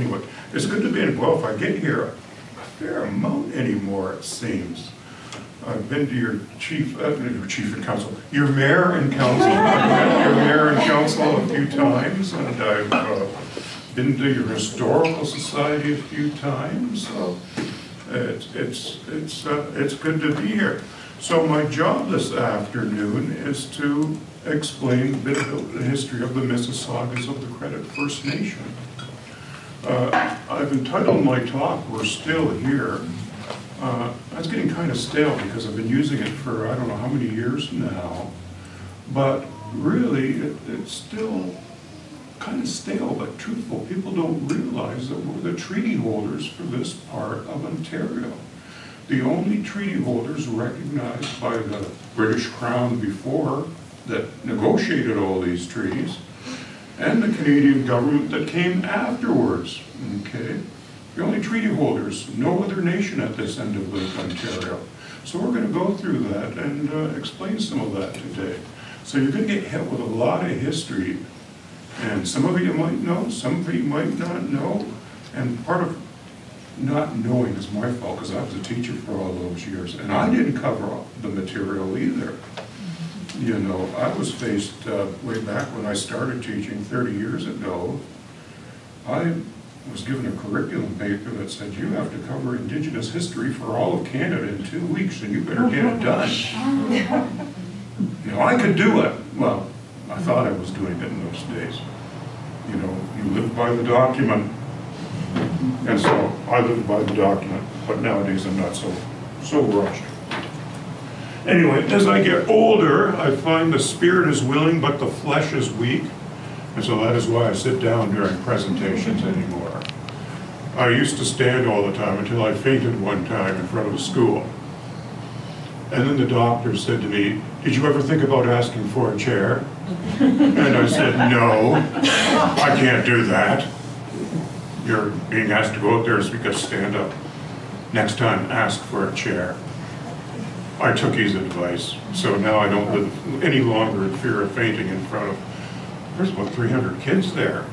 anyway, it's good to be in Guelph. I get here a fair amount anymore, it seems. I've been to your chief, uh, your chief and council, your mayor and council. Your mayor and council a few times, and I've uh, been to your historical society a few times. So it's it's it's uh, it's good to be here. So my job this afternoon is to explain a bit about the history of the Mississaugas of the Credit First Nation. Uh, I've entitled my talk, We're Still Here. Uh, That's getting kind of stale because I've been using it for I don't know how many years now. But really, it, it's still kind of stale but truthful. People don't realize that we're the treaty holders for this part of Ontario. The only treaty holders recognized by the British Crown before that negotiated all these treaties and the Canadian government that came afterwards, okay? The only treaty holders, no other nation at this end of Lake Ontario. So we're going to go through that and uh, explain some of that today. So you're going to get hit with a lot of history, and some of it you might know, some of it you might not know, and part of not knowing is my fault because I was a teacher for all those years, and I didn't cover up the material either. You know, I was faced uh, way back when I started teaching 30 years ago. I was given a curriculum paper that said you have to cover Indigenous history for all of Canada in two weeks, and you better get it done. You know, I could do it. Well, I thought I was doing it in those days. You know, you live by the document, and so I live by the document, but nowadays I'm not so, so rushed. Anyway, as I get older, I find the spirit is willing, but the flesh is weak. And so that is why I sit down during presentations anymore. I used to stand all the time until I fainted one time in front of a school. And then the doctor said to me, did you ever think about asking for a chair? And I said, no, I can't do that. You're being asked to go out there and speak a stand up. Next time, ask for a chair. I took his advice, so now I don't live any longer in fear of fainting in front of, there's about 300 kids there.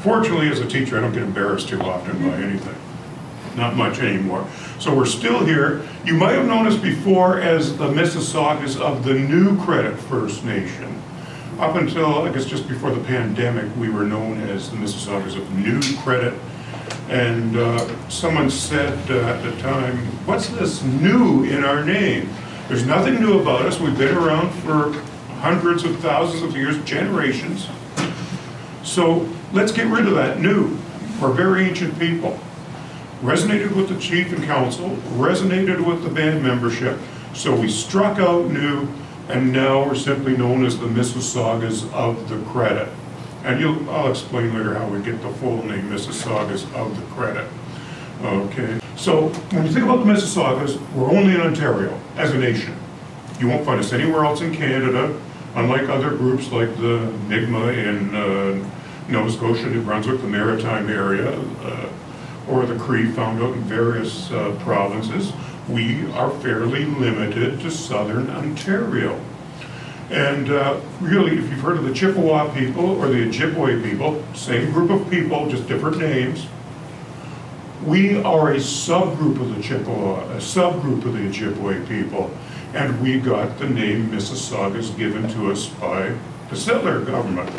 Fortunately, as a teacher, I don't get embarrassed too often by anything. Not much anymore. So we're still here. You might have known us before as the Mississaugas of the New Credit First Nation. Up until, I guess, just before the pandemic, we were known as the Mississaugas of New Credit. And uh, someone said uh, at the time, what's this new in our name? There's nothing new about us. We've been around for hundreds of thousands of years, generations. So let's get rid of that new. We're very ancient people. Resonated with the chief and council, resonated with the band membership, so we struck out new, and now we're simply known as the Mississaugas of the Credit. And I'll explain later how we get the full name, Mississaugas of the Credit. Okay, so when you think about the Mississaugas, we're only in Ontario as a nation. You won't find us anywhere else in Canada, unlike other groups like the Mi'kmaq in uh, Nova Scotia, New Brunswick, the maritime area, uh, or the Cree found out in various uh, provinces. We are fairly limited to southern Ontario. And uh, really, if you've heard of the Chippewa people or the Ojibwe people, same group of people, just different names, we are a subgroup of the Chippewa, a subgroup of the Ojibwe people, and we got the name Mississaugas given to us by the settler government.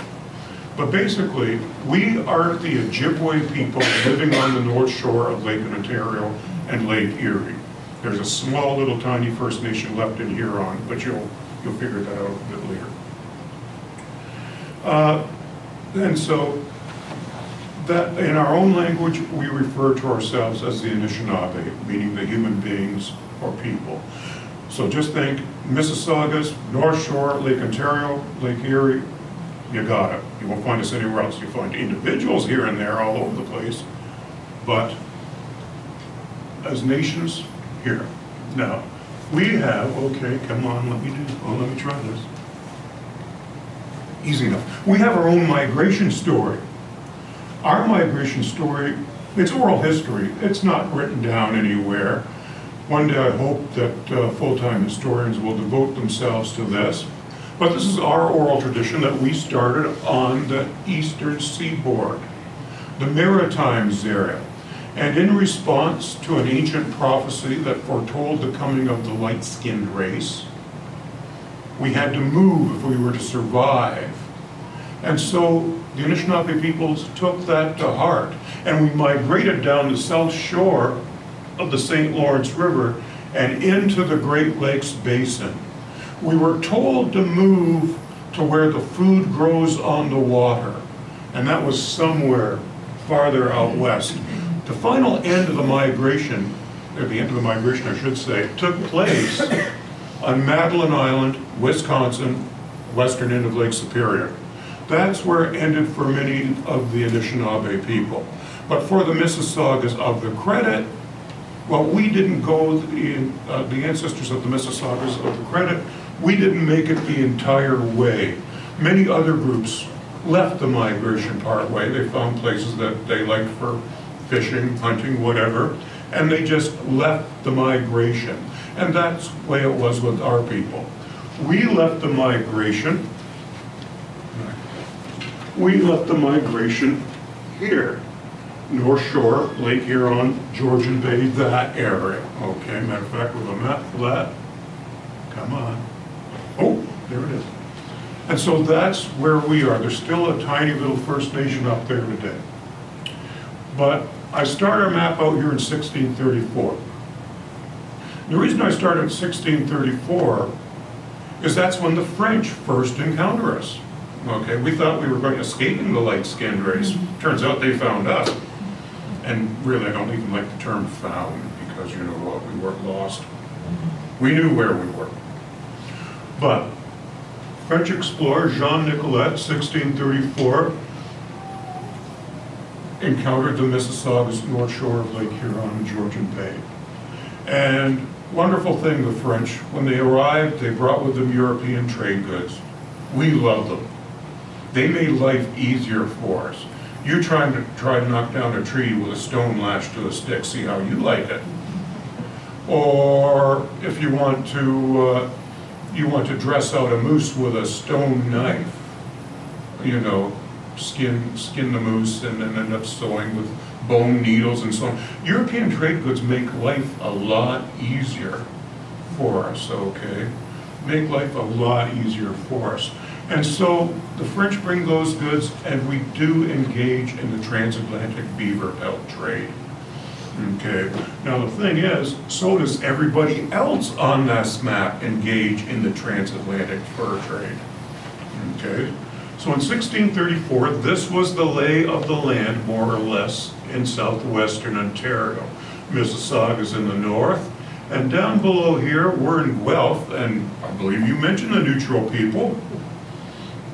But basically, we are the Ojibwe people living on the north shore of Lake Ontario and Lake Erie. There's a small little tiny First Nation left in Huron, but you'll, you'll figure that out a bit later. Uh, and so that in our own language, we refer to ourselves as the Anishinaabe, meaning the human beings or people. So just think Mississaugas, North Shore, Lake Ontario, Lake Erie, you got it. You won't find us anywhere else. You find individuals here and there all over the place, but as nations, here. Now, we have, okay, come on, let me do, oh, let me try this. Easy enough. We have our own migration story. Our migration story, it's oral history. It's not written down anywhere. One day I hope that uh, full-time historians will devote themselves to this. But this is our oral tradition that we started on the eastern seaboard. the Maritimes area. And in response to an ancient prophecy that foretold the coming of the light-skinned race, we had to move if we were to survive. And so the Anishinaabe peoples took that to heart, and we migrated down the south shore of the St. Lawrence River and into the Great Lakes Basin. We were told to move to where the food grows on the water, and that was somewhere farther out west. The final end of the migration, or the end of the migration, I should say, took place on Madeline Island, Wisconsin, western end of Lake Superior. That's where it ended for many of the Anishinaabe people. But for the Mississaugas of the credit, well, we didn't go, the, uh, the ancestors of the Mississaugas of the credit, we didn't make it the entire way. Many other groups left the migration part way. They found places that they liked for fishing, hunting, whatever, and they just left the migration. And that's the way it was with our people. We left the migration, we left the migration here. North Shore, Lake Huron, Georgian Bay, that area. Okay, matter of fact, with a map for that, come on. Oh, there it is. And so that's where we are. There's still a tiny little First Nation up there today. But I start our map out here in 1634. The reason I started in 1634 is that's when the French first encounter us. Okay, we thought we were going escaping the light-skinned race. Turns out they found us. And really, I don't even like the term found because, you know what, we weren't lost. We knew where we were. But French explorer Jean Nicolet, 1634, encountered the Mississauga's north shore of Lake Huron and Georgian Bay. And wonderful thing, the French, when they arrived, they brought with them European trade goods. We loved them. They made life easier for us. You trying to try to knock down a tree with a stone lashed to a stick, see how you like it. Or if you want to, uh, you want to dress out a moose with a stone knife, you know, skin skin the moose and then end up sewing with bone needles and so on. European trade goods make life a lot easier for us, okay? Make life a lot easier for us. And so the French bring those goods and we do engage in the transatlantic beaver pelt trade. Okay, now the thing is, so does everybody else on this map engage in the transatlantic fur trade. Okay, so in 1634, this was the lay of the land, more or less, in southwestern Ontario. Mississauga's in the north, and down below here, we're in Guelph, and I believe you mentioned the neutral people.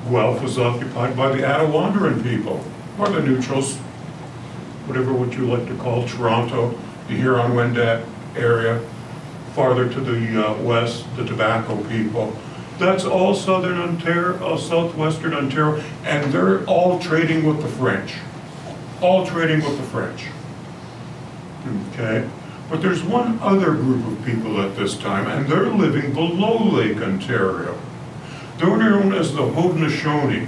Guelph was occupied by the Attawandaron people, or the neutrals, whatever what you like to call Toronto, the Huron-Wendat area, farther to the uh, west, the tobacco people. That's all southern Ontario, uh, southwestern Ontario, and they're all trading with the French. All trading with the French. Okay? But there's one other group of people at this time, and they're living below Lake Ontario. They're known as the Haudenosaunee,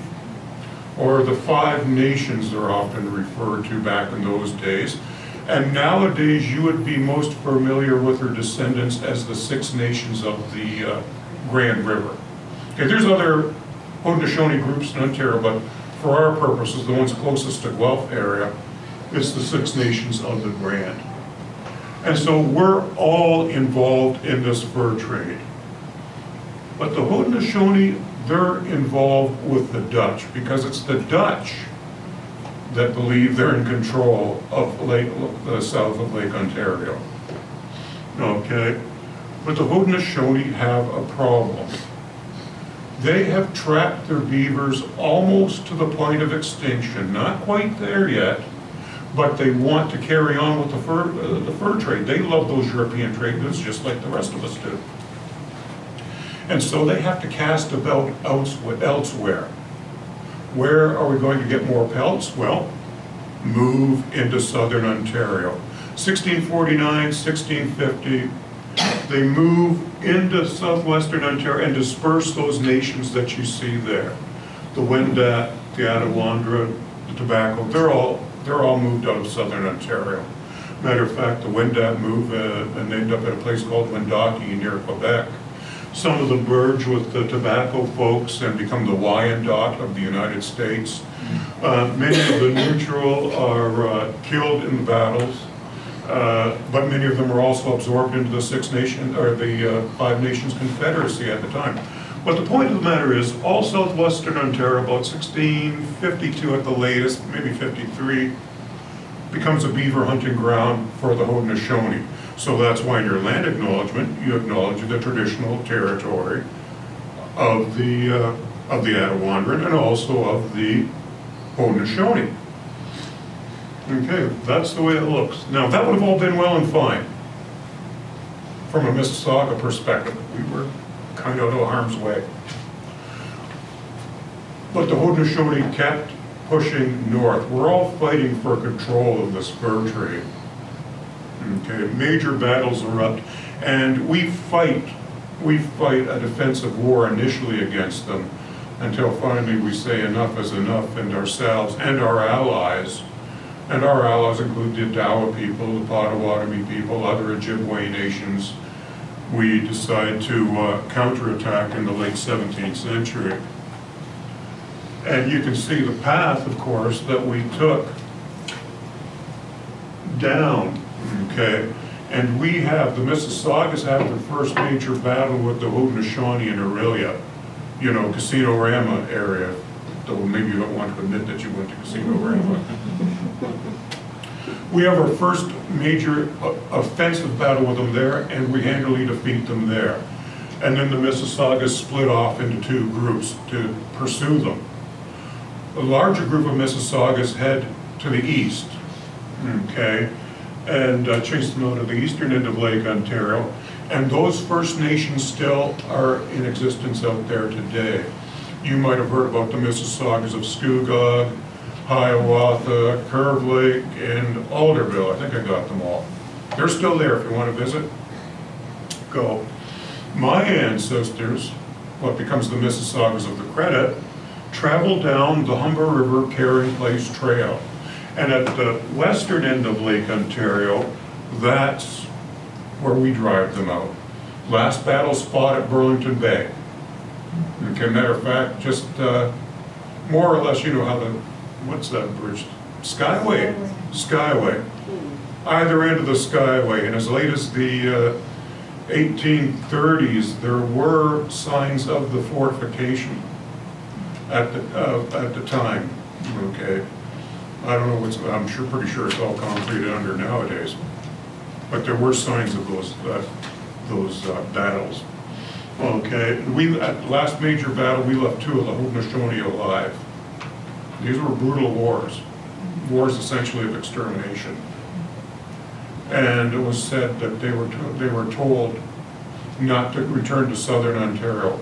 or the Five Nations they're often referred to back in those days. And nowadays, you would be most familiar with their descendants as the Six Nations of the uh, Grand River. Okay, there's other Haudenosaunee groups in Ontario, but for our purposes, the ones closest to Guelph area, is the Six Nations of the Grand. And so we're all involved in this fur trade. But the Haudenosaunee, they're involved with the Dutch because it's the Dutch that believe they're in control of Lake, the south of Lake Ontario. Okay? But the Haudenosaunee have a problem. They have trapped their beavers almost to the point of extinction, not quite there yet, but they want to carry on with the fur, uh, the fur trade. They love those European trade goods just like the rest of us do. And so they have to cast about elsewhere. Where are we going to get more pelts? Well, move into southern Ontario. 1649, 1650, they move into southwestern Ontario and disperse those nations that you see there. The Wendat, the Attawandaron, the Tobacco, they're all they're all moved out of southern Ontario. Matter of fact, the Wendat move, uh, and ended up at a place called Wendake near Quebec. Some of them merge with the tobacco folks and become the Wyandotte of the United States. Uh, Many of the neutral are uh, killed in the battles, uh, but many of them are also absorbed into the Six Nation, or the uh, Five Nations Confederacy at the time. But the point of the matter is, all southwestern Ontario, about 1652 at the latest, maybe 53, becomes a beaver hunting ground for the Haudenosaunee. So that's why in your land acknowledgement, you acknowledge the traditional territory of the, uh, of the Attawandaron and also of the Haudenosaunee. Okay, that's the way it looks. Now, that would have all been well and fine from a Mississauga perspective. We were kind of out of harm's way. But the Haudenosaunee kept pushing north. We're all fighting for control of this fur trade. Okay, major battles erupt, and we fight, we fight a defensive war initially against them until finally we say enough is enough and ourselves and our allies, and our allies include the Odawa people, the Potawatomi people, other Ojibwe nations, we decide to uh, counterattack in the late 17th century. And you can see the path, of course, that we took down, okay? And we have, the Mississaugas have the first major battle with the Haudenosaunee and Orillia, you know, Casino Rama area, though maybe you don't want to admit that you went to Casino Rama. We have our first major uh, offensive battle with them there, and we handily defeat them there. And then the Mississaugas split off into two groups to pursue them. A larger group of Mississaugas head to the east, okay, and uh, chase them out of the eastern end of Lake Ontario. And those First Nations still are in existence out there today. You might have heard about the Mississaugas of Scugog, Hiawatha, Curve Lake, and Alderville. I think I got them all. They're still there if you want to visit. Go. My ancestors, what becomes the Mississaugas of the Credit, traveled down the Humber River Carrying Place Trail. And at the western end of Lake Ontario, that's where we drive them out. Last battle's fought at Burlington Bay. Okay, matter of fact, just uh, more or less, you know how the, what's that bridge? Skyway, Skyway. Either end of the Skyway, and as late as the uh, 1830s, there were signs of the fortification at the, uh, at the time, okay? I don't know what's, I'm sure, pretty sure it's all concrete under nowadays. But there were signs of those, uh, those uh, battles. Okay, we, at the last major battle, we left two of the Haudenosaunee alive. These were brutal wars, wars essentially of extermination. And it was said that they were, they were told not to return to southern Ontario,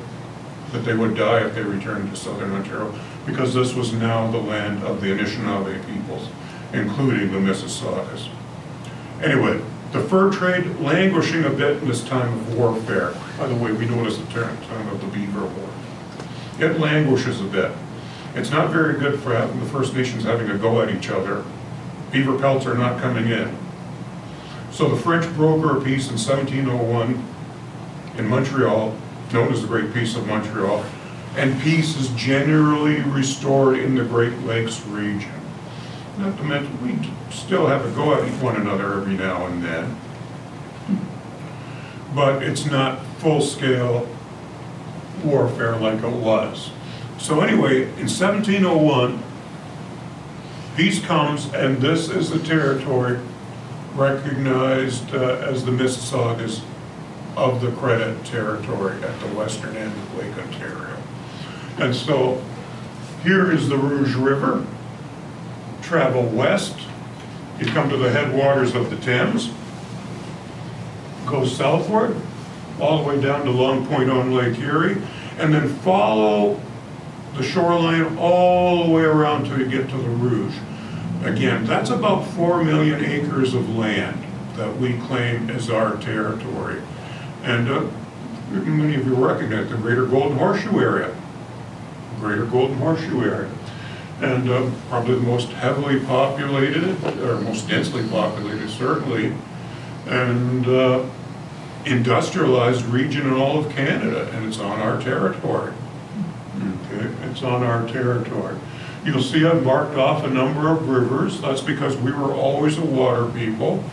that they would die if they returned to southern Ontario, because this was now the land of the Anishinaabe peoples, including the Mississaugas. Anyway, the fur trade languishing a bit in this time of warfare. By the way, we know it as the time of the Beaver War. It languishes a bit. It's not very good for the First Nations having a go at each other. Beaver pelts are not coming in. So the French broker a peace in 1701 in Montreal, known as the Great Peace of Montreal, and peace is generally restored in the Great Lakes region. Not to mention, we still have a go at one another every now and then. But it's not full-scale warfare like it was. So anyway, in 1701, peace comes, and this is the territory recognized uh, as the Mississaugas of the Credit Territory at the western end of Lake Ontario. And so here is the Rouge River. Travel west, you come to the headwaters of the Thames, go southward, all the way down to Long Point on Lake Erie, and then follow the shoreline all the way around till you get to the Rouge. Again, that's about four million acres of land that we claim as our territory. And uh, many of you recognize the Greater Golden Horseshoe area. Greater Golden Horseshoe area. and uh, probably the most heavily populated, or most densely populated certainly, and uh, industrialized region in all of Canada, and it's on our territory. Okay, it's on our territory. You'll see I've marked off a number of rivers. That's because we were always a water people.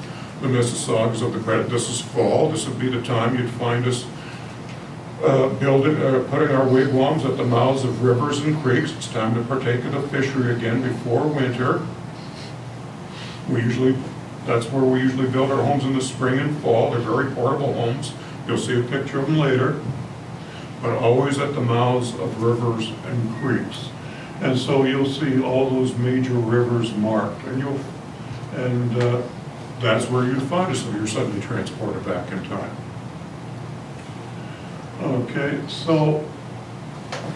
The Mississaugas of the credit. This is fall. This would be the time you'd find us uh, building, uh, putting our wigwams at the mouths of rivers and creeks. It's time to partake of the fishery again before winter. We usually, that's where we usually build our homes in the spring and fall. They're very portable homes. You'll see a picture of them later. But always at the mouths of rivers and creeks. And so you'll see all those major rivers marked, and you'll, and uh, that's where you find us if you're suddenly transported back in time. Okay, so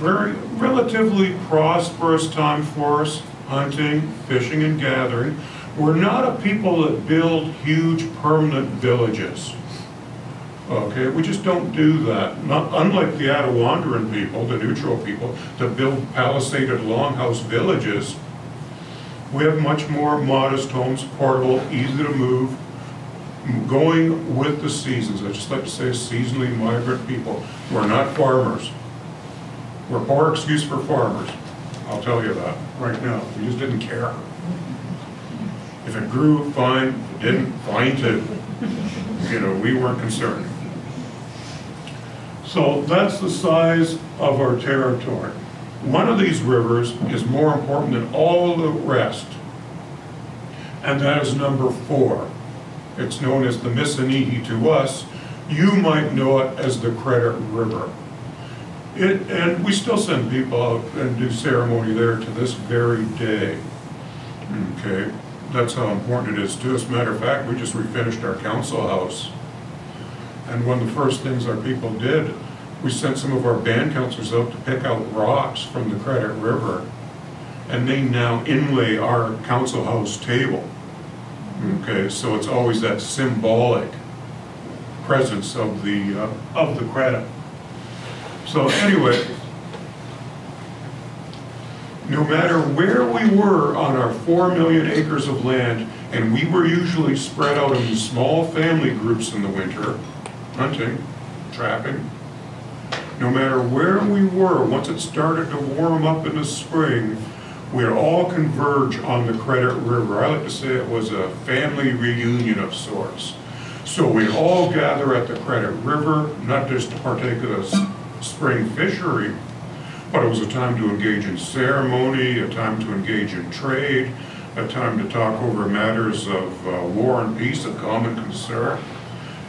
very relatively prosperous time for us, hunting, fishing, and gathering. We're not a people that build huge permanent villages. Okay, we just don't do that. Not, unlike the Attawandaron people, the neutral people, that build palisaded longhouse villages, we have much more modest homes, portable, easy to move, going with the seasons. I just like to say seasonally migrant people. We're not farmers. We're poor excuse for farmers. I'll tell you that right now. We just didn't care. If it grew, fine. If it didn't, fine too. You know, we weren't concerned. So that's the size of our territory. One of these rivers is more important than all the rest, and that is number four. It's known as the Missinihe to us. You might know it as the Credit River. It, and we still send people out and do ceremony there to this very day. Okay, that's how important it is to us. Matter of fact, we just refinished our council house. And one of the first things our people did, we sent some of our band counselors out to pick out rocks from the Credit River. And they now inlay our council house table. Okay, so it's always that symbolic presence of the, uh, of the credit. So anyway, no matter where we were on our four million acres of land, and we were usually spread out in small family groups in the winter, hunting, trapping, no matter where we were, once it started to warm up in the spring, we'd all converge on the Credit River. I like to say it was a family reunion of sorts. So we'd all gather at the Credit River, not just to partake of the spring fishery, but it was a time to engage in ceremony, a time to engage in trade, a time to talk over matters of uh, war and peace, a common concern.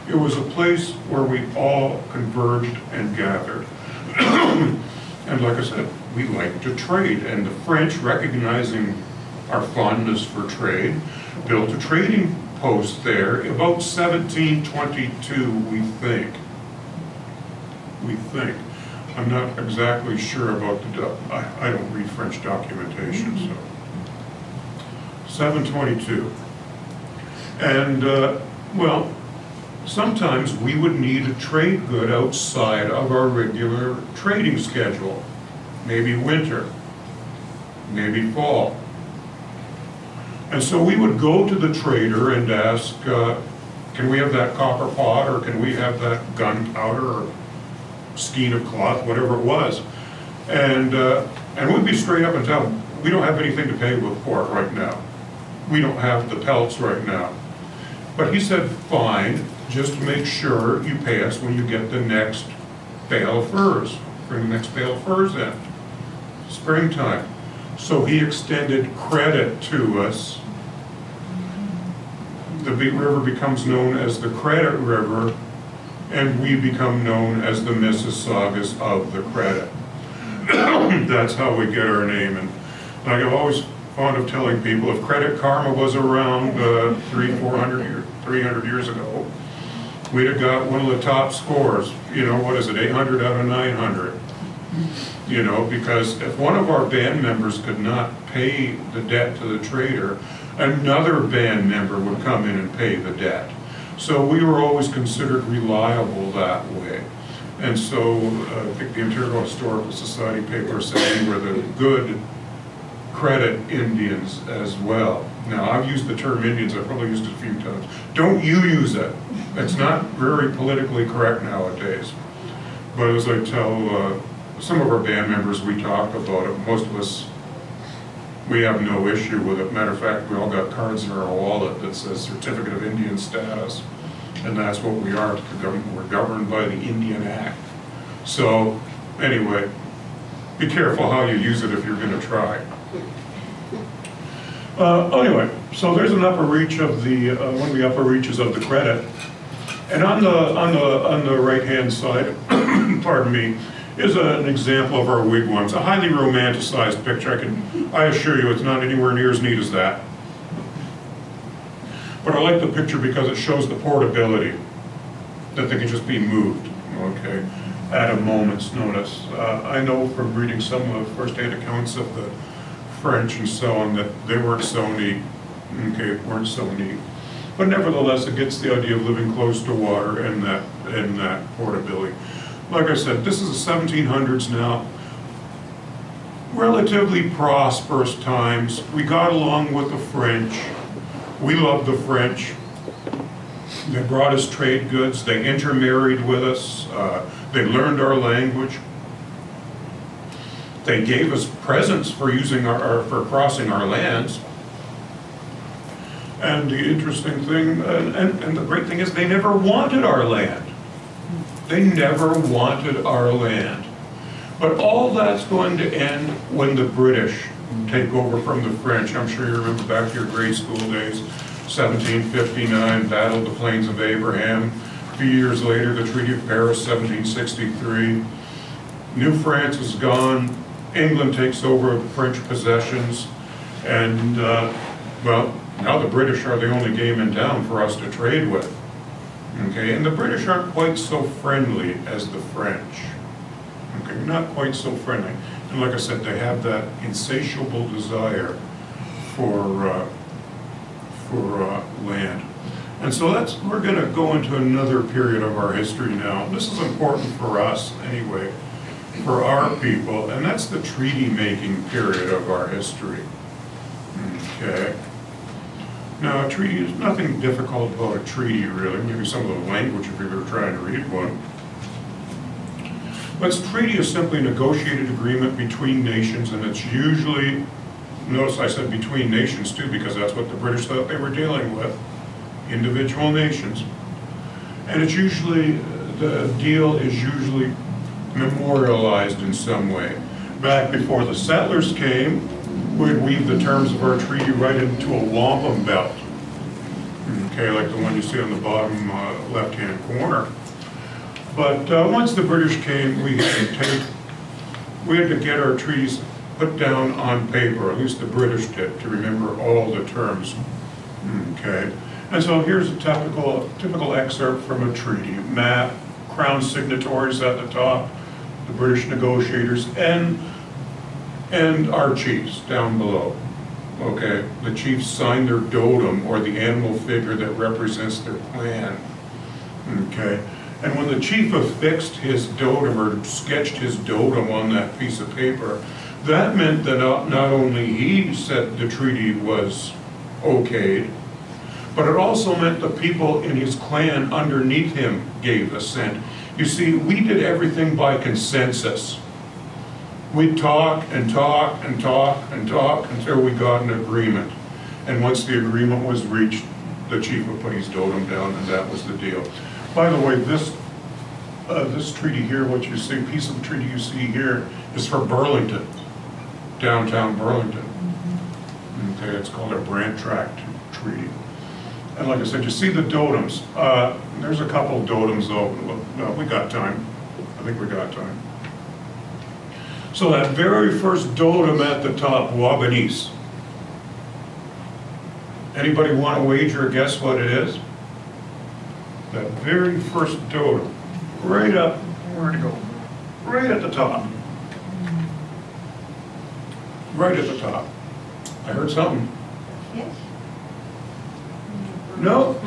It was a place where we all converged and gathered. and like I said, we like to trade. And the French, recognizing our fondness for trade, built a trading post there about 1722, we think. We think. I'm not exactly sure about the, I, I don't read French documentation, so. 722. And, uh, well, sometimes we would need a trade good outside of our regular trading schedule. Maybe winter, maybe fall. And so we would go to the trader and ask, uh, can we have that copper pot or can we have that gunpowder or skein of cloth, whatever it was. And, uh, and we'd be straight up and tell them, we don't have anything to pay with for it right now. We don't have the pelts right now. But he said, fine, just make sure you pay us when you get the next bale of furs. Bring the next bale of furs in. Springtime. So he extended credit to us. The big river becomes known as the Credit River, and we become known as the Mississaugas of the Credit. That's how we get our name. And I'm always fond of telling people, if Credit Karma was around uh, three, four hundred years, 300 years ago, we'd have got one of the top scores. You know, what is it, 800 out of 900? You know, because if one of our band members could not pay the debt to the trader, another band member would come in and pay the debt. So we were always considered reliable that way. And so uh, I think the Ontario Historical Society paper said we were the good credit Indians as well. Now, I've used the term Indians, I've probably used it a few times. Don't you use it. It's not very politically correct nowadays. But as I tell uh, some of our band members, we talk about it, most of us, we have no issue with it. Matter of fact, we all got cards in our wallet that says Certificate of Indian Status. And that's what we are, we're governed by the Indian Act. So, anyway, be careful how you use it if you're gonna try. Uh, anyway, so there's an upper reach of the, uh, one of the upper reaches of the credit. And on the, on the, on the right-hand side, pardon me, is an example of our wigwams, a highly romanticized picture. I can, I assure you, it's not anywhere near as neat as that. But I like the picture because it shows the portability, that they can just be moved, okay, at a moment's notice. Uh, I know from reading some of the first-hand accounts of the French and so on, that they weren't so neat, okay, weren't so neat. But nevertheless, it gets the idea of living close to water and that, and that portability. Like I said, this is the 1700s now. Relatively prosperous times. We got along with the French. We loved the French. They brought us trade goods. They intermarried with us. Uh, they learned our language. They gave us presents for using our, our- for crossing our lands. And the interesting thing, and, and and the great thing is, they never wanted our land. They never wanted our land. But all that's going to end when the British take over from the French. I'm sure you remember back to your grade school days, 1759, Battle of the Plains of Abraham. A few years later, the Treaty of Paris, 1763. New France is gone. England takes over French possessions. And, uh, well, now the British are the only game in town for us to trade with. Okay, and the British aren't quite so friendly as the French. Okay, not quite so friendly. And like I said, they have that insatiable desire for, uh, for uh, land. And so that's, we're going to go into another period of our history now. This is important for us anyway, for our people, and that's the treaty-making period of our history. Okay. Now, a treaty, is nothing difficult about a treaty, really. Maybe some of the language if you're ever trying to read one. But a treaty is simply a negotiated agreement between nations, and it's usually, notice I said between nations too, because that's what the British thought they were dealing with, individual nations. And it's usually, the deal is usually memorialized in some way. Back before the settlers came, we'd weave the terms of our treaty right into a wampum belt. Okay, like the one you see on the bottom uh, left-hand corner. But uh, once the British came, we had to take, we had to get our treaties put down on paper, at least the British did, to remember all the terms. Okay, and so here's a typical, typical excerpt from a treaty. Map, crown signatories at the top, the British negotiators, and, and our chiefs down below. Okay, the chiefs sign their doodem, or the animal figure that represents their plan. Okay, and when the chief affixed his doodem or sketched his doodem on that piece of paper, that meant that not not only he said the treaty was okayed, but it also meant the people in his clan underneath him gave assent. You see, we did everything by consensus. We'd talk and talk and talk and talk until we got an agreement. And once the agreement was reached, the chief of police his doodem down and that was the deal. By the way, this, uh, this treaty here, what you see, piece of treaty you see here is for Burlington, downtown Burlington. Okay, it's called a Brant Tract Treaty. And like I said, you see the doodems. Uh, There's a couple doodems though. Well, we got time. I think we got time. So that very first doodem at the top, Wabanese. Anybody want to wager or guess what it is? That very first doodem, right up, where'd it go? Right at the top. Right at the top. I heard something. Yes. No,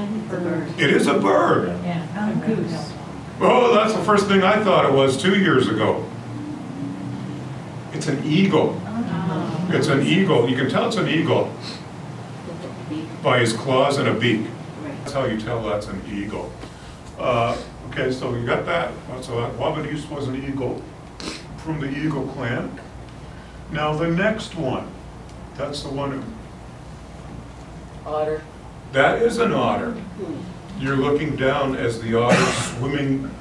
it is a bird. Yeah, a goose. Oh, that's the first thing I thought it was two years ago. It's an eagle. It's an eagle, you can tell it's an eagle by his claws and a beak. That's how you tell that's an eagle. Uh, Okay, so you got that, so that was an eagle from the Eagle clan. Now, the next one, that's the one, Otter. that is an otter. You're looking down as the otter swimming.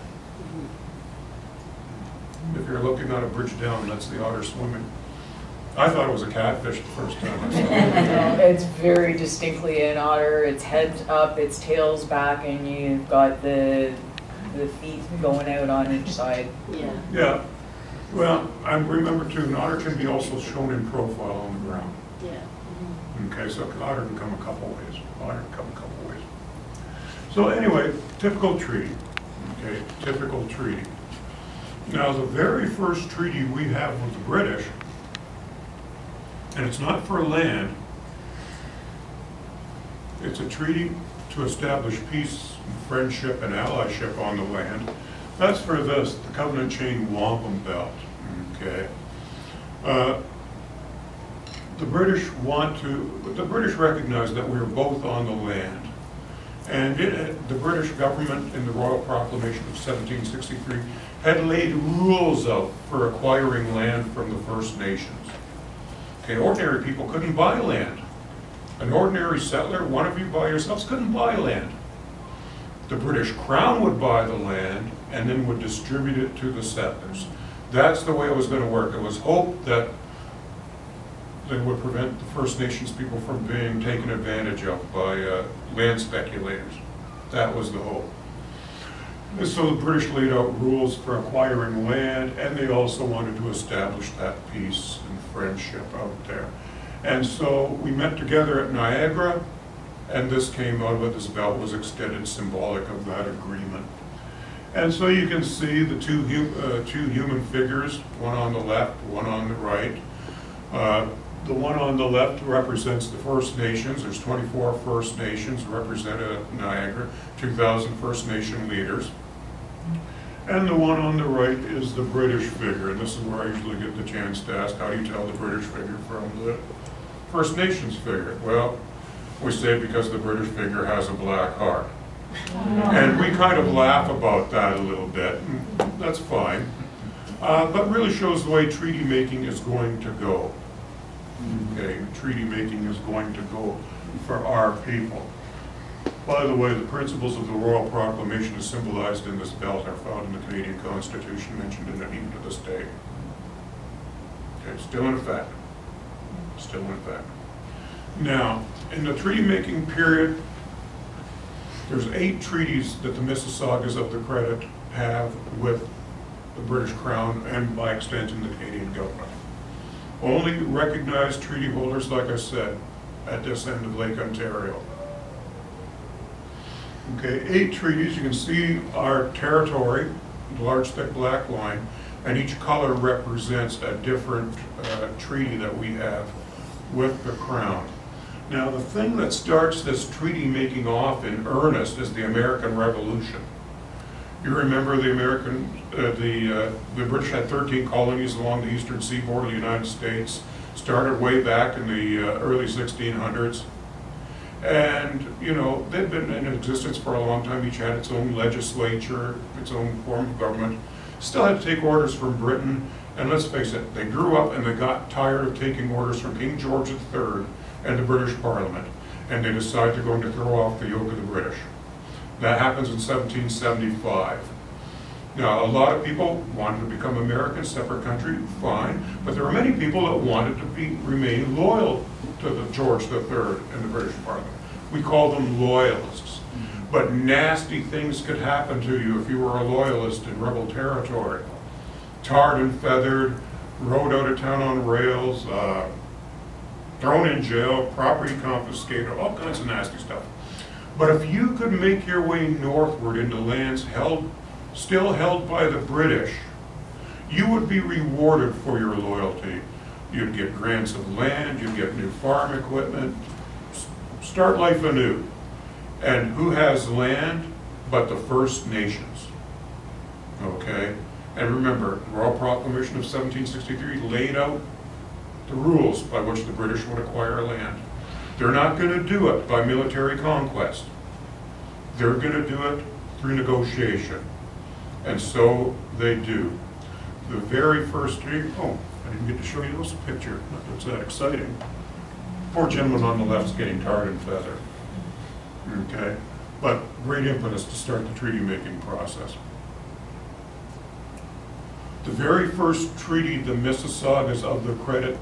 If you're looking on a bridge down, that's the otter swimming. I thought it was a catfish the first time I saw it. It's very distinctly an otter. Its head's up, its tail's back, and you've got the the feet going out on each side. Yeah. Yeah, well, I remember too, an otter can be also shown in profile on the ground. Yeah. Okay, so an otter can come a couple ways, otter can come a couple ways. So anyway, typical treaty, okay, typical treaty. Now, the very first treaty we have with the British, and it's not for land, it's a treaty to establish peace, friendship, and allyship on the land. That's for this, the Covenant Chain Wampum Belt, okay? Uh, the British want to, the British recognize that we are both on the land. And it, the British government in the Royal Proclamation of 1763 had laid rules out for acquiring land from the First Nations. Okay, ordinary people couldn't buy land. An ordinary settler, one of you by yourselves, couldn't buy land. The British Crown would buy the land and then would distribute it to the settlers. That's the way it was gonna work. It was hoped that they would prevent the First Nations people from being taken advantage of by uh, land speculators. That was the hope. So the British laid out rules for acquiring land, and they also wanted to establish that peace and friendship out there. And so we met together at Niagara, and this came out of it, this belt was extended symbolic of that agreement. And so you can see the two, uh, two human figures, one on the left, one on the right. Uh, The one on the left represents the First Nations. There's 24 First Nations represented at Niagara, 2,000 First Nation leaders. And the one on the right is the British figure, and this is where I usually get the chance to ask, how do you tell the British figure from the First Nations figure? Well, we say because the British figure has a black heart. And we kind of laugh about that a little bit, that's fine. Uh, But really shows the way treaty making is going to go. Okay, treaty making is going to go for our people. By the way, the principles of the Royal Proclamation as symbolized in this belt are found in the Canadian Constitution, mentioned in it even to this day. Okay, still in effect. Still in effect. Now, in the treaty-making period, there's eight treaties that the Mississaugas of the Credit have with the British Crown and by extension the Canadian government. Only recognized treaty holders, like I said, at this end of Lake Ontario. Okay, eight treaties, you can see our territory, the large thick black line, and each color represents a different uh, treaty that we have with the Crown. Now, the thing that starts this treaty making off in earnest is the American Revolution. You remember the American, uh, the, uh, the British had 13 colonies along the eastern seaboard of the United States, started way back in the uh, early 1600s. And, you know, they've been in existence for a long time, each had its own legislature, its own form of government, still had to take orders from Britain, and let's face it, they grew up and they got tired of taking orders from King George III and the British Parliament, and they decided they're going to throw off the yoke of the British. That happens in 1775. Now, a lot of people wanted to become American, separate country, fine, but there were many people that wanted to be, remain loyal to the George III and the British Parliament. We call them loyalists. But nasty things could happen to you if you were a loyalist in rebel territory. Tarred and feathered, rode out of town on rails, uh, thrown in jail, property confiscated, all kinds of nasty stuff. But if you could make your way northward into lands held, still held by the British, you would be rewarded for your loyalty. You'd get grants of land, you'd get new farm equipment, s- start life anew. And who has land but the First Nations? Okay? And remember, Royal Proclamation of 1763 laid out the rules by which the British would acquire land. They're not gonna do it by military conquest. They're gonna do it through negotiation. And so they do. The very first oh, I didn't get to show you this picture, not it's that exciting. Poor gentleman on the left's getting tarred and feathered. Okay, but great impetus to start the treaty-making process. The very first treaty the Mississaugas of the Credit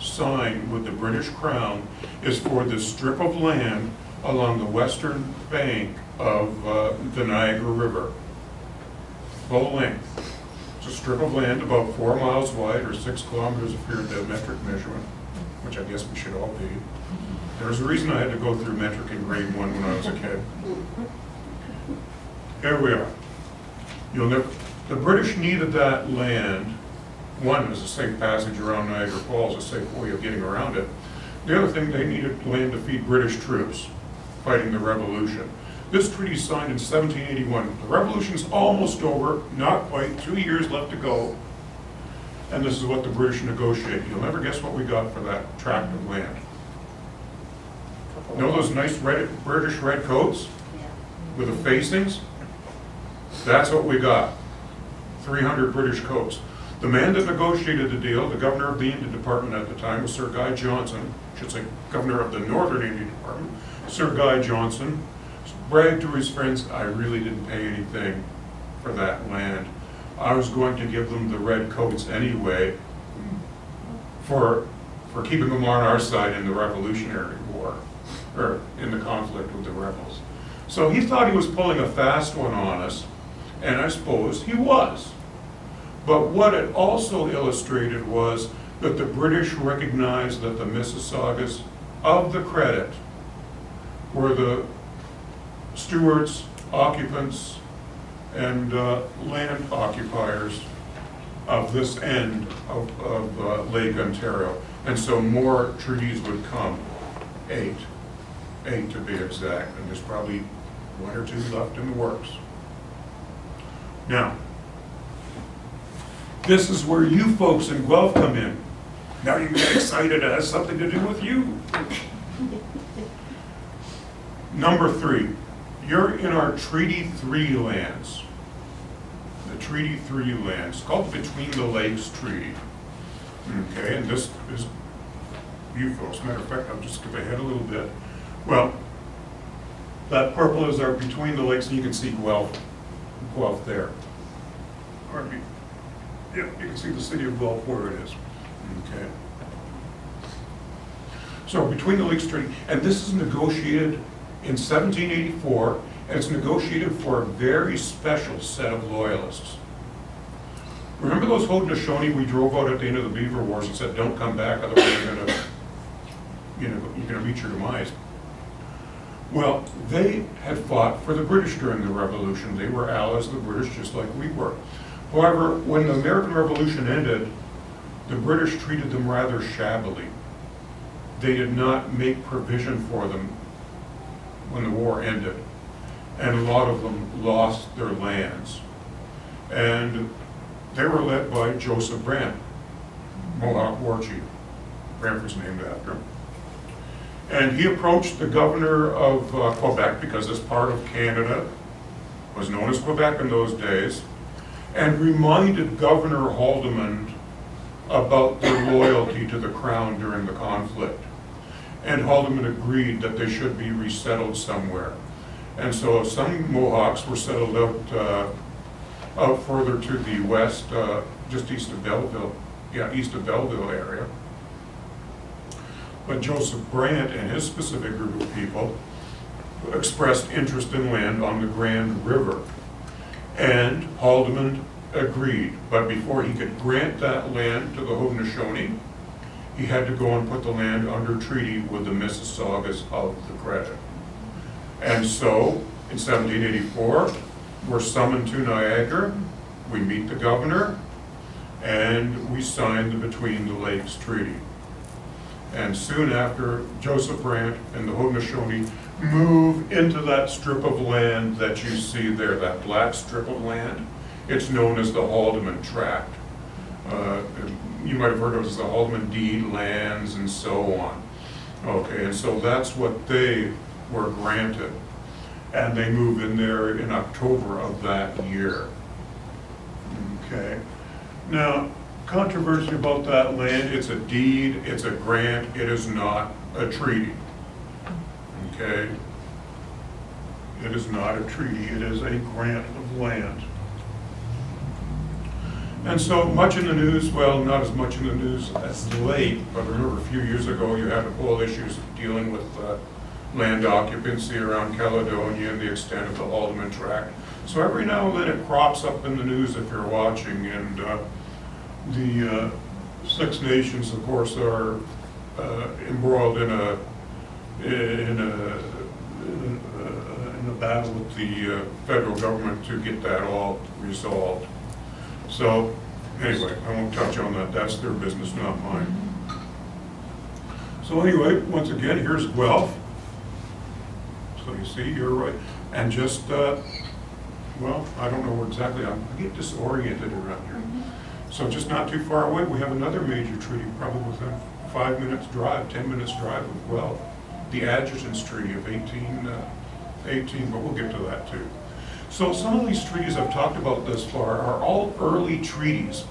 signed with the British Crown is for this strip of land along the western bank of uh, the Niagara River. Full length. It's a strip of land about four miles wide or six kilometers if you're the metric measurement, which I guess we should all be. There's a reason I had to go through metric in grade one when I was a kid. Here we are. You'll never, the British needed that land, one, as a safe passage around Niagara Falls, a safe way of getting around it. The other thing, they needed land to feed British troops fighting the revolution. This treaty signed in 1781. The revolution's almost over, not quite, two years left to go. And this is what the British negotiated. You'll never guess what we got for that tract of land. Know those nice red, British red coats with the facings? That's what we got. 300 British coats. The man that negotiated the deal, the governor of the Indian Department at the time, was Sir Guy Johnson, I should say governor of the Northern Indian Department, Sir Guy Johnson, bragged to his friends, I really didn't pay anything for that land. I was going to give them the red coats anyway for, for keeping them on our side in the Revolutionary War, or in the conflict with the rebels. So he thought he was pulling a fast one on us, and I suppose he was. But what it also illustrated was that the British recognized that the Mississaugas of the credit were the stewards, occupants, and uh, land occupiers of this end of, of uh, Lake Ontario. And so more treaties would come, eight, eight to be exact, and there's probably one or two left in the works. Now, this is where you folks in Guelph come in. Now you get excited, it has something to do with you. Number three, you're in our Treaty Three lands. The Treaty Three lands, called Between the Lakes Treaty. Okay, and this is you folks. Matter of fact, I'll just skip ahead a little bit. Well, that purple is our Between the Lakes, and you can see Guelph, Guelph there. Me. Yeah, you can see the city of Guelph where it is. Okay. So between the Lakes Treaty, and this is negotiated in 1784, and it's negotiated for a very special set of loyalists. Remember those Haudenosaunee we drove out at the end of the Beaver Wars and said, don't come back, otherwise you're gonna, you know, you're gonna meet your demise. Well, they had fought for the British during the Revolution. They were allies of the British just like we were. However, when the American Revolution ended, the British treated them rather shabbily. They did not make provision for them when the war ended. And a lot of them lost their lands. And they were led by Joseph Brant, Mohawk war chief. Brant was named after him. And he approached the governor of uh, Quebec, because this part of Canada was known as Quebec in those days, and reminded Governor Haldimand about their loyalty to the crown during the conflict. And Haldimand agreed that they should be resettled somewhere. And so some Mohawks were settled out, uh, out further to the west, uh, just east of Belleville, yeah, east of Belleville area. But Joseph Brant and his specific group of people expressed interest in land on the Grand River. And Haldimand agreed, but before he could grant that land to the Haudenosaunee, he had to go and put the land under treaty with the Mississaugas of the Credit. And so, in 1784, we're summoned to Niagara, we meet the governor, and we sign the Between the Lakes Treaty. And soon after, Joseph Brant and the Haudenosaunee move into that strip of land that you see there, that black strip of land. It's known as the Haldimand Tract. Uh, You might have heard of as the Haldimand deed lands and so on. Okay, and so that's what they were granted. And they move in there in October of that year. Okay. Now, controversy about that land, it's a deed, it's a grant, it is not a treaty. Okay? It is not a treaty, it is a grant of land. And so much in the news, well, not as much in the news as late, but remember a few years ago, you had whole issues dealing with uh, land occupancy around Caledonia and the extent of the Haldimand Tract. So every now and then it crops up in the news if you're watching, and uh, the uh, Six Nations, of course, are uh, embroiled in a, in a, in a- in a battle with the uh, federal government to get that all resolved. So, anyway, I won't touch on that, that's their business, not mine. So anyway, once again, here's Guelph. So you see, you're right, and just, uh, well, I don't know where exactly, I'm- I get disoriented around here. So just not too far away, we have another major treaty, probably within five minutes drive, 10 minutes drive of Guelph. The Ajetance Treaty of 18, uh, 18, but we'll get to that too. So some of these treaties I've talked about thus far are all early treaties.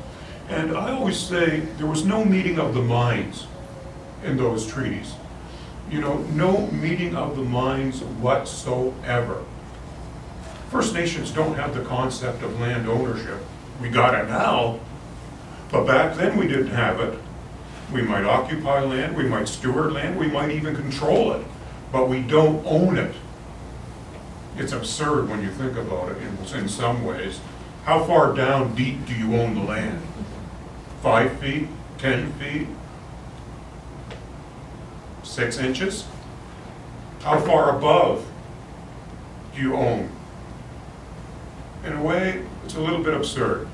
And I always say there was no meeting of the minds in those treaties. You know, no meeting of the minds whatsoever. First Nations don't have the concept of land ownership. We got it now, but back then we didn't have it. We might occupy land, we might steward land, we might even control it, but we don't own it. It's absurd when you think about it in, in some ways. How far down deep do you own the land? Five feet, 10 feet? Six inches? How far above do you own? In a way, it's a little bit absurd.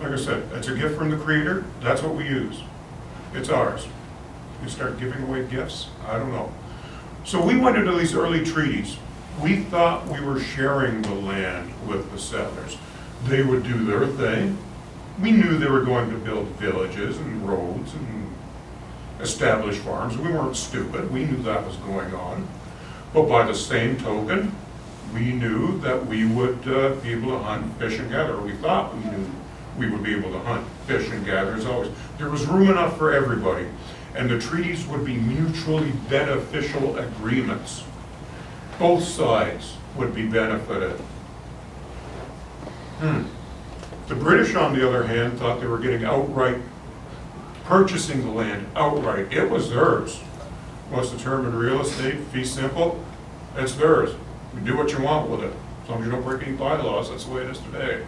Like I said, it's a gift from the Creator, that's what we use. It's ours. You start giving away gifts, I don't know. So we went into these early treaties. We thought we were sharing the land with the settlers. They would do their thing. We knew they were going to build villages and roads and establish farms. We weren't stupid, we knew that was going on. But by the same token, we knew that we would uh, be able to hunt, fish, and gather. We thought we knew we would be able to hunt, fish, and gather as always. There was room enough for everybody, and the treaties would be mutually beneficial agreements. Both sides would be benefited. Hmm. The British, on the other hand, thought they were getting outright, purchasing the land outright. It was theirs. What's the term in real estate? Fee simple? It's theirs. You do what you want with it. As long as you don't break any bylaws, that's the way it is today.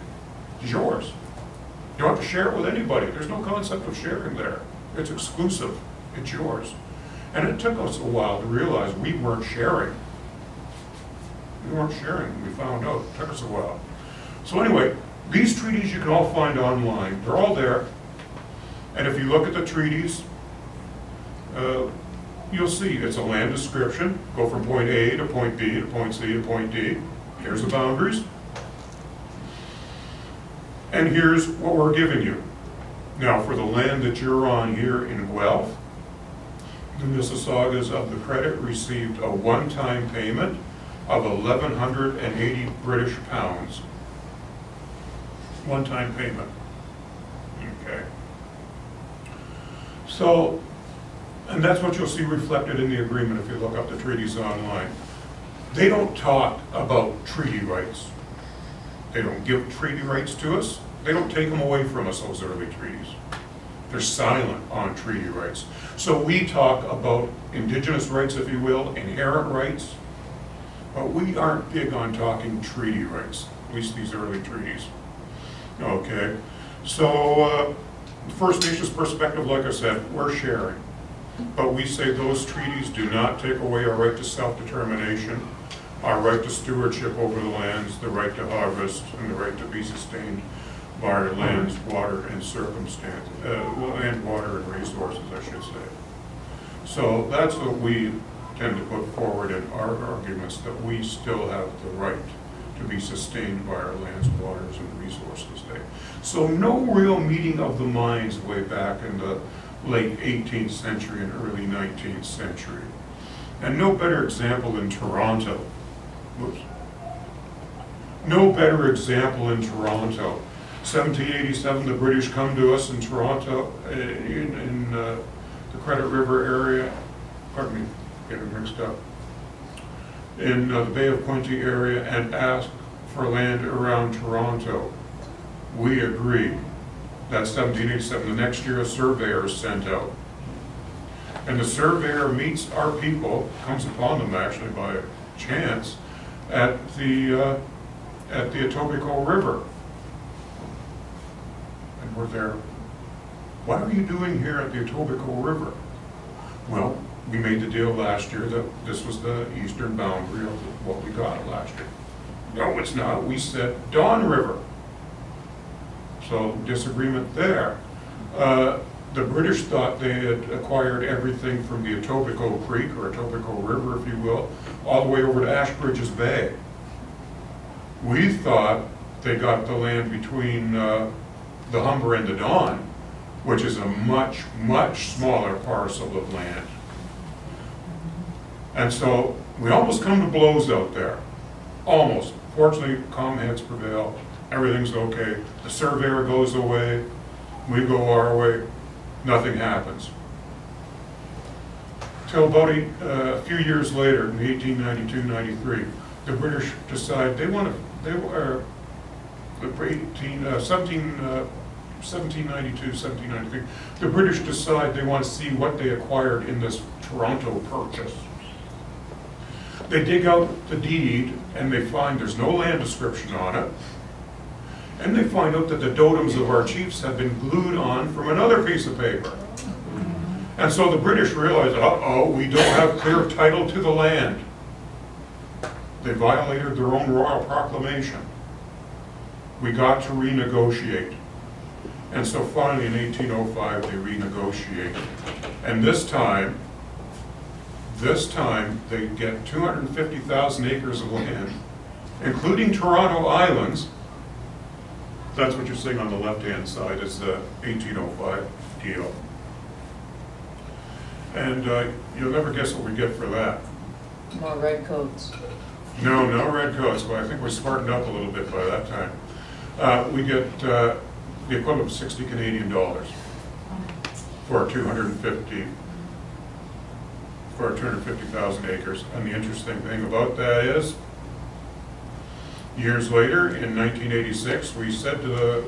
It's yours. You don't have to share it with anybody. There's no concept of sharing there. It's exclusive. It's yours. And it took us a while to realize we weren't sharing. We weren't sharing. We found out. It took us a while. So anyway, these treaties you can all find online. They're all there. And if you look at the treaties, uh, you'll see it's a land description. Go from point A to point B to point C to point D. Here's the boundaries. And here's what we're giving you. Now, for the land that you're on here in Guelph, the Mississaugas of the credit received a one-time payment of 1,180 British pounds. One-time payment. Okay. So, and that's what you'll see reflected in the agreement if you look up the treaties online. They don't talk about treaty rights. They don't give treaty rights to us. They don't take them away from us, those early treaties. They're silent on treaty rights. So we talk about indigenous rights, if you will, inherent rights, but we aren't big on talking treaty rights, at least these early treaties. Okay, so, uh, First Nations perspective, like I said, we're sharing. But we say those treaties do not take away our right to self-determination, our right to stewardship over the lands, the right to harvest, and the right to be sustained by our lands, water, and circumstance, uh, well, and water and resources, I should say. So that's what we tend to put forward in our arguments, that we still have the right to be sustained by our lands, waters, and resources there. So no real meeting of the minds way back in the late 18th century and early 19th century. And no better example than Toronto. No better example in Toronto. 1787, the British come to us in Toronto, uh, in, in uh, the Credit River area, pardon me, getting mixed up, in uh, the Bay of Quinte area and ask for land around Toronto. We agreed. That's 1787. The next year, a surveyor is sent out. And the surveyor meets our people, comes upon them actually by chance, at the, uh, at the Etobicoke River. We're there, what are you doing here at the Etobicoke River? Well, we made the deal last year that this was the eastern boundary of what we got last year. No, it's not, we said Don River. So disagreement there. Uh, The British thought they had acquired everything from the Etobicoke Creek, or Etobicoke River, if you will, all the way over to Ashbridges Bay. We thought they got the land between uh, the Humber and the Don, which is a much, much smaller parcel of land. And so we almost come to blows out there, almost. Fortunately, calm heads prevail, everything's okay. The surveyor goes away, we go our way, nothing happens. Till about a uh, few years later, in 1892, 93, the British decide they want to, they were, the 18, uh, 17, uh, 1792, 1793, the British decide they want to see what they acquired in this Toronto purchase. They dig out the deed and they find there's no land description on it. And they find out that the doodems of our chiefs have been glued on from another piece of paper. And so the British realize, uh-oh, we don't have clear title to the land. They violated their own royal proclamation. We got to renegotiate. And so finally, in 1805, they renegotiate. And this time, this time, they get 250,000 acres of land, including Toronto Islands. That's what you're seeing on the left-hand side is the 1805 deal. And uh, you'll never guess what we get for that. More red coats. No, no red coats, but I think we're smartened up a little bit by that time. Uh, we get uh, the equivalent of 60 Canadian dollars for 250, for 250,000 acres. And the interesting thing about that is, years later, in 1986, we said to the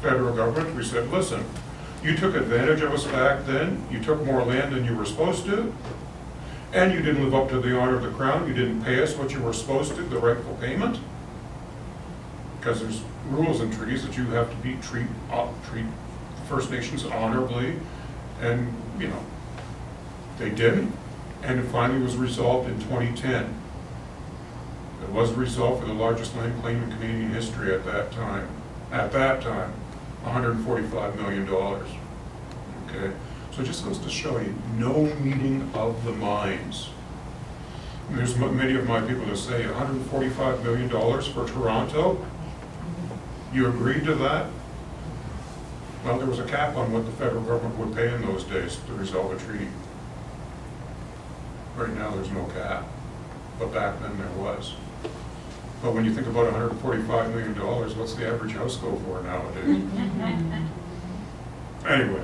federal government, we said, listen, you took advantage of us back then, you took more land than you were supposed to, and you didn't live up to the honor of the crown, you didn't pay us what you were supposed to, the rightful payment. Because there's rules and treaties that you have to be, treat, uh, treat First Nations honorably, and, you know, they didn't, and it finally was resolved in 2010. It was resolved for the largest land claim in Canadian history at that time. At that time, $145 million. Okay? So it just goes to show you, no meeting of the minds. There's many of my people that say $145 million for Toronto? You agreed to that? Well, there was a cap on what the federal government would pay in those days to resolve a treaty. Right now, there's no cap, but back then there was. But when you think about $145 million, what's the average house go for nowadays? Anyway,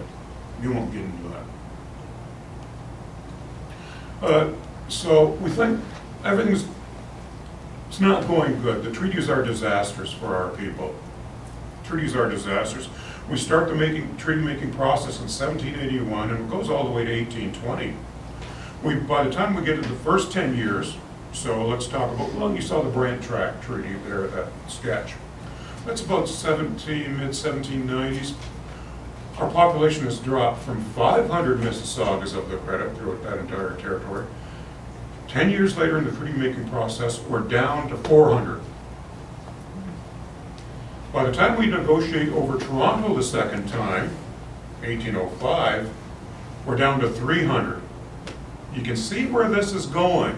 you won't get into that. Uh, So we think everything's, it's not going good. The treaties are disastrous for our people. Treaties are disasters. We start the making, treaty-making process in 1781, and it goes all the way to 1820. We, by the time we get to the first 10 years, so let's talk about, well, you saw the Brant Tract Treaty there, that sketch. That's about 17, mid-1790s. Our population has dropped from 500 Mississaugas of the credit throughout that entire territory. 10 years later in the treaty-making process, we're down to 400. By the time we negotiate over Toronto the second time, 1805, we're down to 300. You can see where this is going.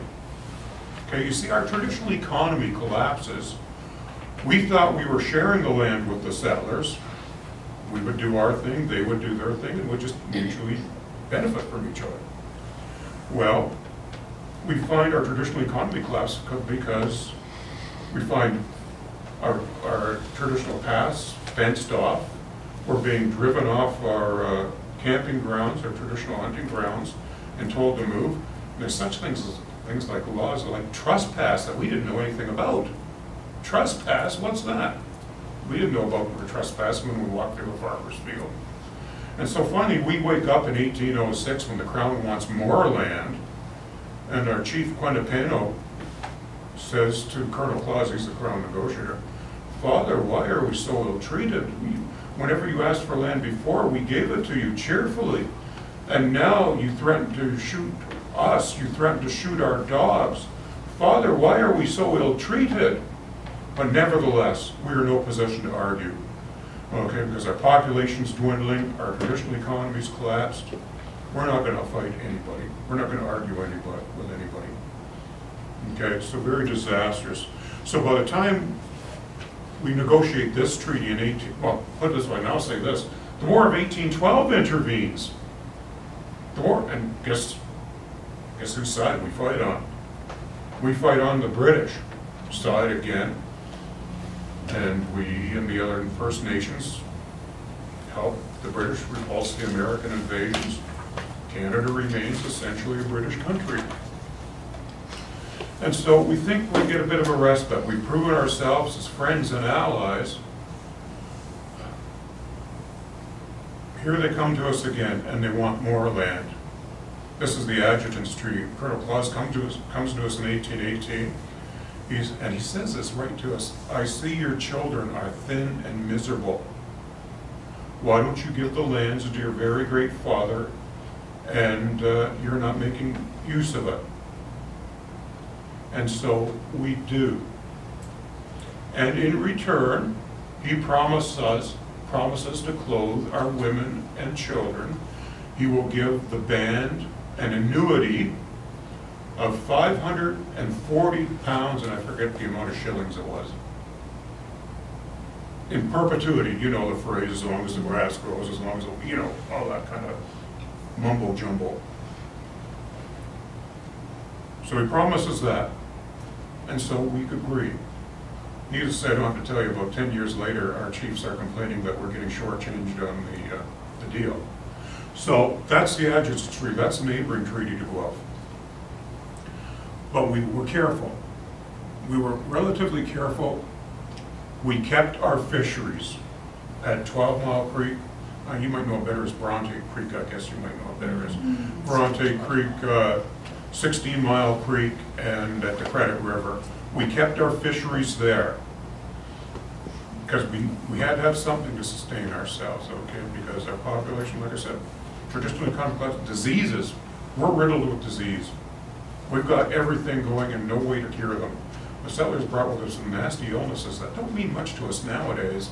Okay, you see our traditional economy collapses We thought we were sharing the land with the settlers. We would do our thing, they would do their thing, and we'd just mutually benefit from each other. Well, we find our traditional economy collapse because we find our, our traditional paths fenced off. We're being driven off our uh, camping grounds, our traditional hunting grounds, and told to move. And there's such things as, things like laws like trespass that we didn't know anything about. Trespass, what's that? We didn't know about the trespass when we walked through a farmer's field. And so finally, we wake up in 1806 when the crown wants more land, and our chief Quintapano says to Colonel Claus, he's the crown negotiator, Father, why are we so ill-treated? Whenever you asked for land before, we gave it to you cheerfully. And now you threaten to shoot us, you threaten to shoot our dogs. Father, why are we so ill-treated? But nevertheless, we are in no position to argue. Okay, because our population's dwindling, our traditional economy's collapsed. We're not gonna fight anybody. We're not gonna argue anybody, with anybody. Okay, so very disastrous. So by the time we negotiate this treaty in eighteen, well, put it this way, I'll say this, the War of eighteen twelve intervenes. The war, and guess, guess whose side we fight on? We fight on the British side again. And we and the other First Nations help the British repulse the American invasions. Canada remains essentially a British country. And so we think we get a bit of a respite. We've proven ourselves as friends and allies. Here they come to us again, and they want more land. This is the Ajetance Treaty. Colonel Claus come to us, comes to us in 1818. He's, and he says this right to us, I see your children are thin and miserable. Why don't you give the lands to your very great father, and uh, you're not making use of it? And so we do. And in return, he promises us, promises to clothe our women and children. He will give the band an annuity of five hundred and forty pounds, and I forget the amount of shillings it was. In perpetuity, you know the phrase, as long as the grass grows, as long as, the you know, all that kind of mumbo jumbo. So he promises that, and so we could agree. Needless to say, I don't have to tell you, about ten years later, our chiefs are complaining that we're getting shortchanged on the, uh, the deal. So that's the Ajetance treaty, that's the neighboring treaty to Guelph. But we were careful. We were relatively careful. We kept our fisheries at Twelve Mile Creek. Uh, you might know it better as Bronte Creek, I guess you might know it better as Bronte Creek, uh, Sixteen Mile Creek, and at the Credit River. We kept our fisheries there because we, we had to have something to sustain ourselves, okay? Because our population, like I said, traditionally complex diseases, we're riddled with disease. We've got everything going and no way to cure them. The settlers brought with us some nasty illnesses that don't mean much to us nowadays.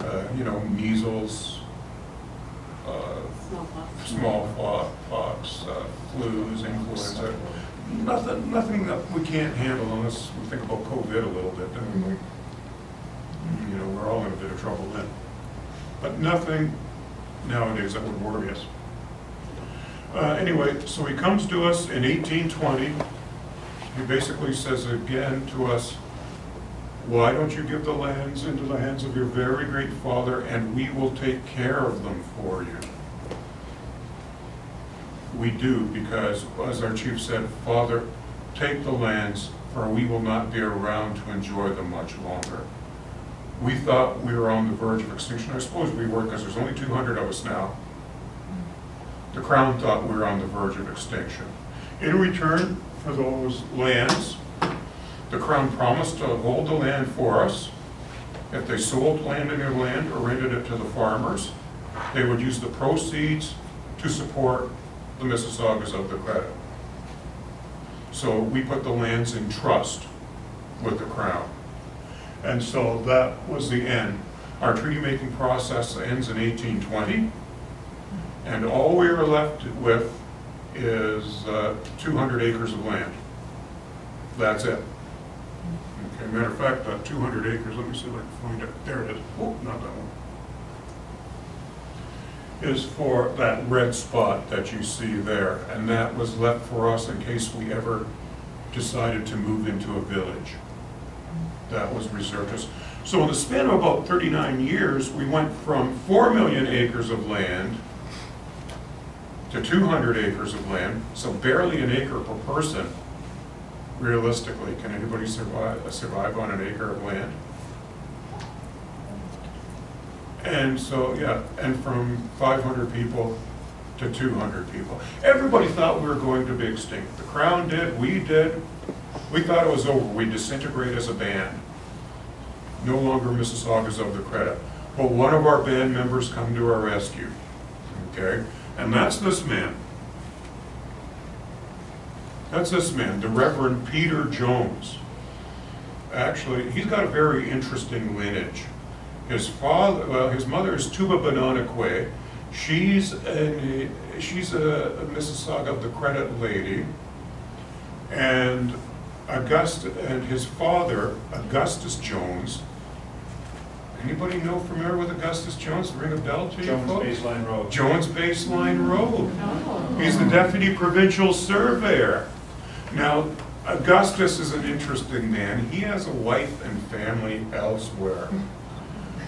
Uh, you know, measles, smallpox, uh, flus, influenza. Nothing, nothing that we can't handle unless we think about COVID a little bit, then we, you know, we're all in a bit of trouble then. But nothing nowadays that would worry us. Uh, anyway, so he comes to us in eighteen twenty. He basically says again to us, why don't you give the lands into the hands of your very great father and we will take care of them for you? We do because, as our chief said, Father, take the lands for we will not be around to enjoy them much longer. We thought we were on the verge of extinction. I suppose we were because there's only two hundred of us now. The Crown thought we were on the verge of extinction. In return for those lands, the Crown promised to hold the land for us. If they sold land in their land or rented it to the farmers, they would use the proceeds to support the Mississaugas of the credit. So we put the lands in trust with the Crown. And so that was the end. Our treaty-making process ends in 1820. And all we are left with is uh, 200 acres of land. That's it. Matter of fact, that two hundred acres, let me see if I can find it, there it is, oh, not that one. Is for that red spot that you see there, and that was left for us in case we ever decided to move into a village. That was reserved us. So in the span of about thirty-nine years, we went from four million acres of land to two hundred acres of land, so barely an acre per person. Realistically, can anybody survive, survive on an acre of land? And so, yeah, and from five hundred people to two hundred people. Everybody thought we were going to be extinct. The Crown did, we did. We thought it was over. We disintegrate as a band. No longer Mississaugas of the credit. But one of our band members come to our rescue, okay? And that's this man. That's this man, the Reverend Peter Jones. Actually, he's got a very interesting lineage. His father, well, his mother is Tuhbenahneequay. She's a, she's a Mississauga of the Credit lady. And August, and his father, Augustus Jones. Anybody know familiar with Augustus Jones? Ring a bell to you Jones folks? Baseline Road. Jones Baseline Road. Oh. He's the deputy provincial surveyor. Now, Augustus is an interesting man. He has a wife and family elsewhere.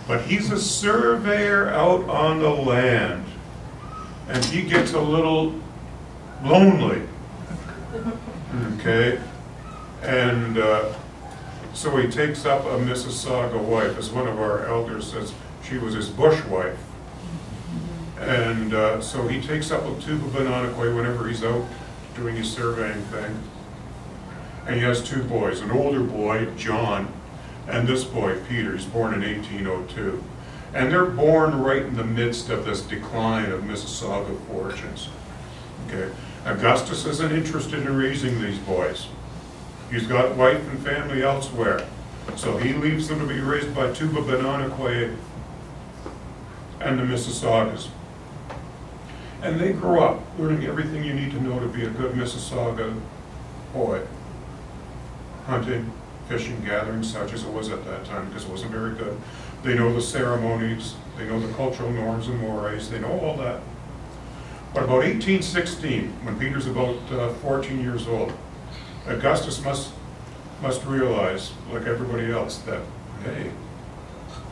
But he's a surveyor out on the land. And he gets a little lonely. Okay? And uh, so he takes up a Mississauga wife, as one of our elders says, she was his bush wife. And uh, so he takes up a Tuhbenahneequay whenever he's out doing his surveying thing. And he has two boys, an older boy, John, and this boy, Peter. He's born in 1802. And they're born right in the midst of this decline of Mississauga fortunes. Okay, Augustus isn't interested in raising these boys. He's got wife and family elsewhere. So he leaves them to be raised by Tuhbenahneequay and the Mississaugas. And they grow up learning everything you need to know to be a good Mississauga boy. Hunting, fishing, gathering, such as it was at that time, because it wasn't very good. They know the ceremonies, they know the cultural norms and mores, they know all that. But about 1816, when Peter's about uh, 14 years old, Augustus must, must realize, like everybody else, that, hey,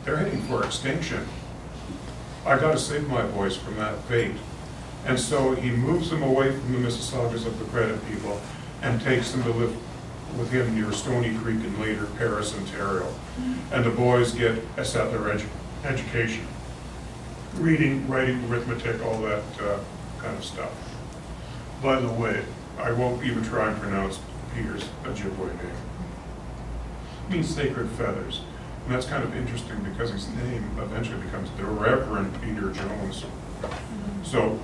they're heading for extinction. I gotta save my boys from that fate. And so he moves them away from the Mississaugas of the Credit people and takes them to live with him near Stoney Creek and later Paris, Ontario. And the boys get a settler edu- education. Reading, writing, arithmetic, all that uh, kind of stuff. By the way, I won't even try and pronounce Peter's Ojibwe name. It means sacred feathers. And that's kind of interesting because his name eventually becomes the Reverend Peter Jones. So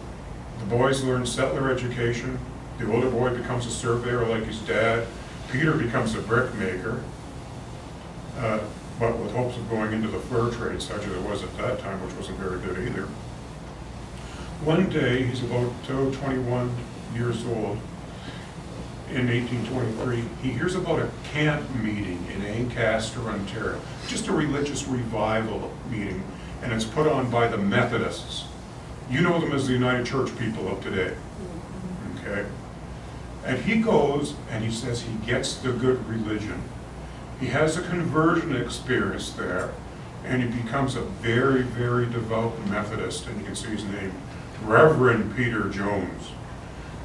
the boys learn settler education. The older boy becomes a surveyor like his dad. Peter becomes a brickmaker, uh, but with hopes of going into the fur trade, such as it was at that time, which wasn't very good either. One day, he's about oh, 21 years old, in 1823, he hears about a camp meeting in Ancaster, Ontario, just a religious revival meeting, and it's put on by the Methodists. You know them as the United Church people of today, okay? And he goes and he says he gets the good religion. He has a conversion experience there, and he becomes a very, very devout Methodist, and you can see his name, Reverend Peter Jones.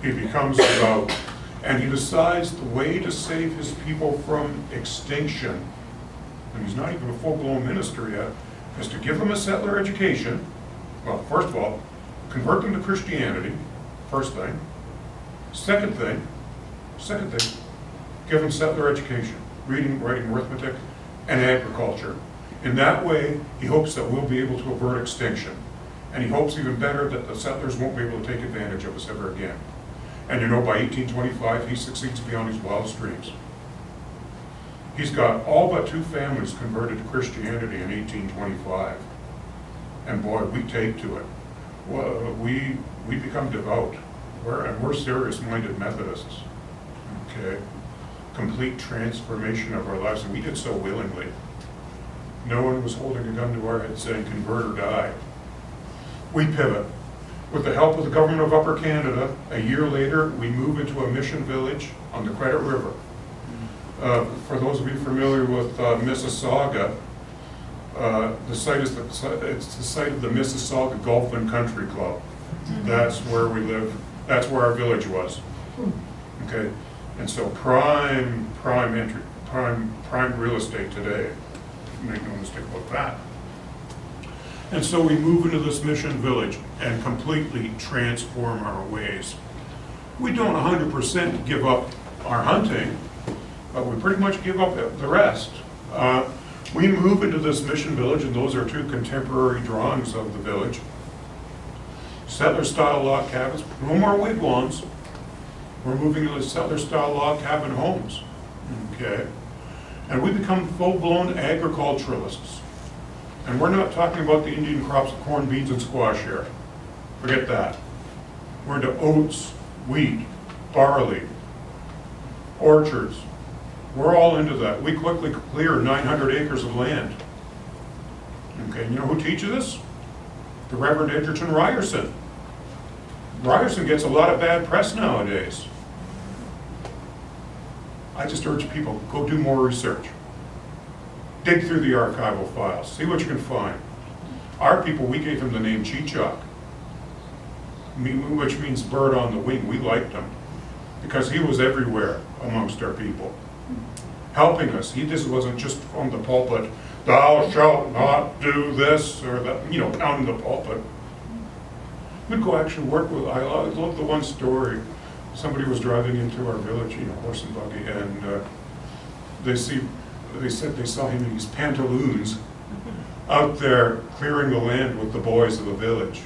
He becomes devout, and he decides the way to save his people from extinction, and he's not even a full-blown minister yet, is to give them a settler education. Well, first of all, convert them to Christianity, first thing. Second thing, second thing, give them settler education, reading, writing, arithmetic, and agriculture. In that way, he hopes that we'll be able to avert extinction. And he hopes even better that the settlers won't be able to take advantage of us ever again. And you know, by 1825, he succeeds beyond his wildest dreams. He's got all but two families converted to Christianity in 1825. And boy, we take to it. Well, we, we become devout. We're, and we're serious-minded Methodists. Okay? complete transformation of our lives, and we did so willingly. No one was holding a gun to our head saying, convert or die. We pivot. With the help of the government of Upper Canada, a year later, we move into a mission village on the Credit River. Uh, For those of you familiar with uh, Mississauga, uh, the site is, the it's the site of the Mississauga Golf and Country Club. That's where we live, that's where our village was. Okay, and so prime, prime entry, prime, prime real estate today, make no mistake about that. And so we move into this mission village and completely transform our ways. We don't hundred percent give up our hunting, but we pretty much give up the rest. Uh, We move into this mission village, and those are two contemporary drawings of the village. Settler-style log cabins, no more wigwams. We're moving to the settler-style log cabin homes, okay? And we become full-blown agriculturalists. And we're not talking about the Indian crops of corn, beans, and squash here. Forget that. We're into oats, wheat, barley, orchards. We're all into that. We quickly clear 900 acres of land. Okay, you know who teaches us? The Reverend Egerton Ryerson. Ryerson gets a lot of bad press nowadays. I just urge people, go do more research. Dig through the archival files, see what you can find. Our people, we gave him the name Cheechak, me- which means bird on the wing. We liked him because he was everywhere amongst our people, helping us. He just wasn't just from the pulpit, thou shalt not do this or that, you know, pounding the pulpit. We'd go actually work with, I love love the one story, somebody was driving into our village, you know, horse and buggy, and uh, they see, they said they saw him in his pantaloons out there clearing the land with the boys of the village.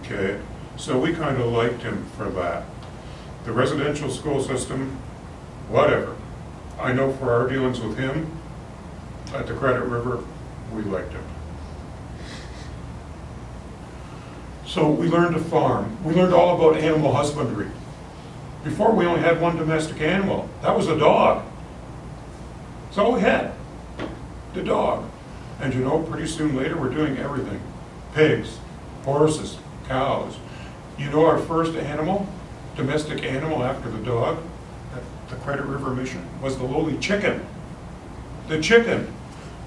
Okay, so we kind of liked him for that. The residential school system, whatever. I know for our dealings with him at the Credit River, we liked him. So we learned to farm. We learned all about animal husbandry. Before, we only had one domestic animal. That was a dog. That's all we had, the dog. And you know, pretty soon later, we're doing everything. Pigs, horses, cows. You know our first animal, domestic animal after the dog, at the Credit River Mission, was the lowly chicken. The chicken.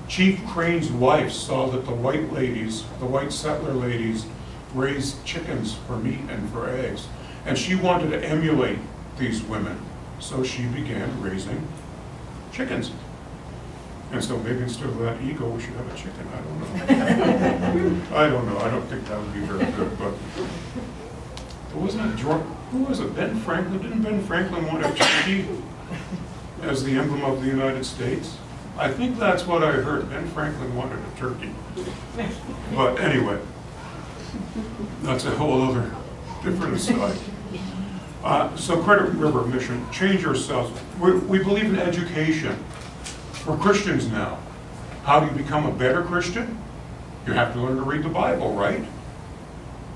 Chief Crane's wife saw that the white ladies, the white settler ladies, raised chickens for meat and for eggs. And she wanted to emulate these women. So she began raising chickens. And so maybe instead of that ego, we should have a chicken, I don't know. I don't know, I don't think that would be very good, but. Wasn't it George, who was it, Ben Franklin? Didn't Ben Franklin want a turkey as the emblem of the United States? I think that's what I heard, Ben Franklin wanted a turkey. But anyway, that's a whole other different aside. Uh, So Credit River Mission, change yourselves. We, we believe in education. We're Christians now. How do you become a better Christian? You have to learn to read the Bible, right?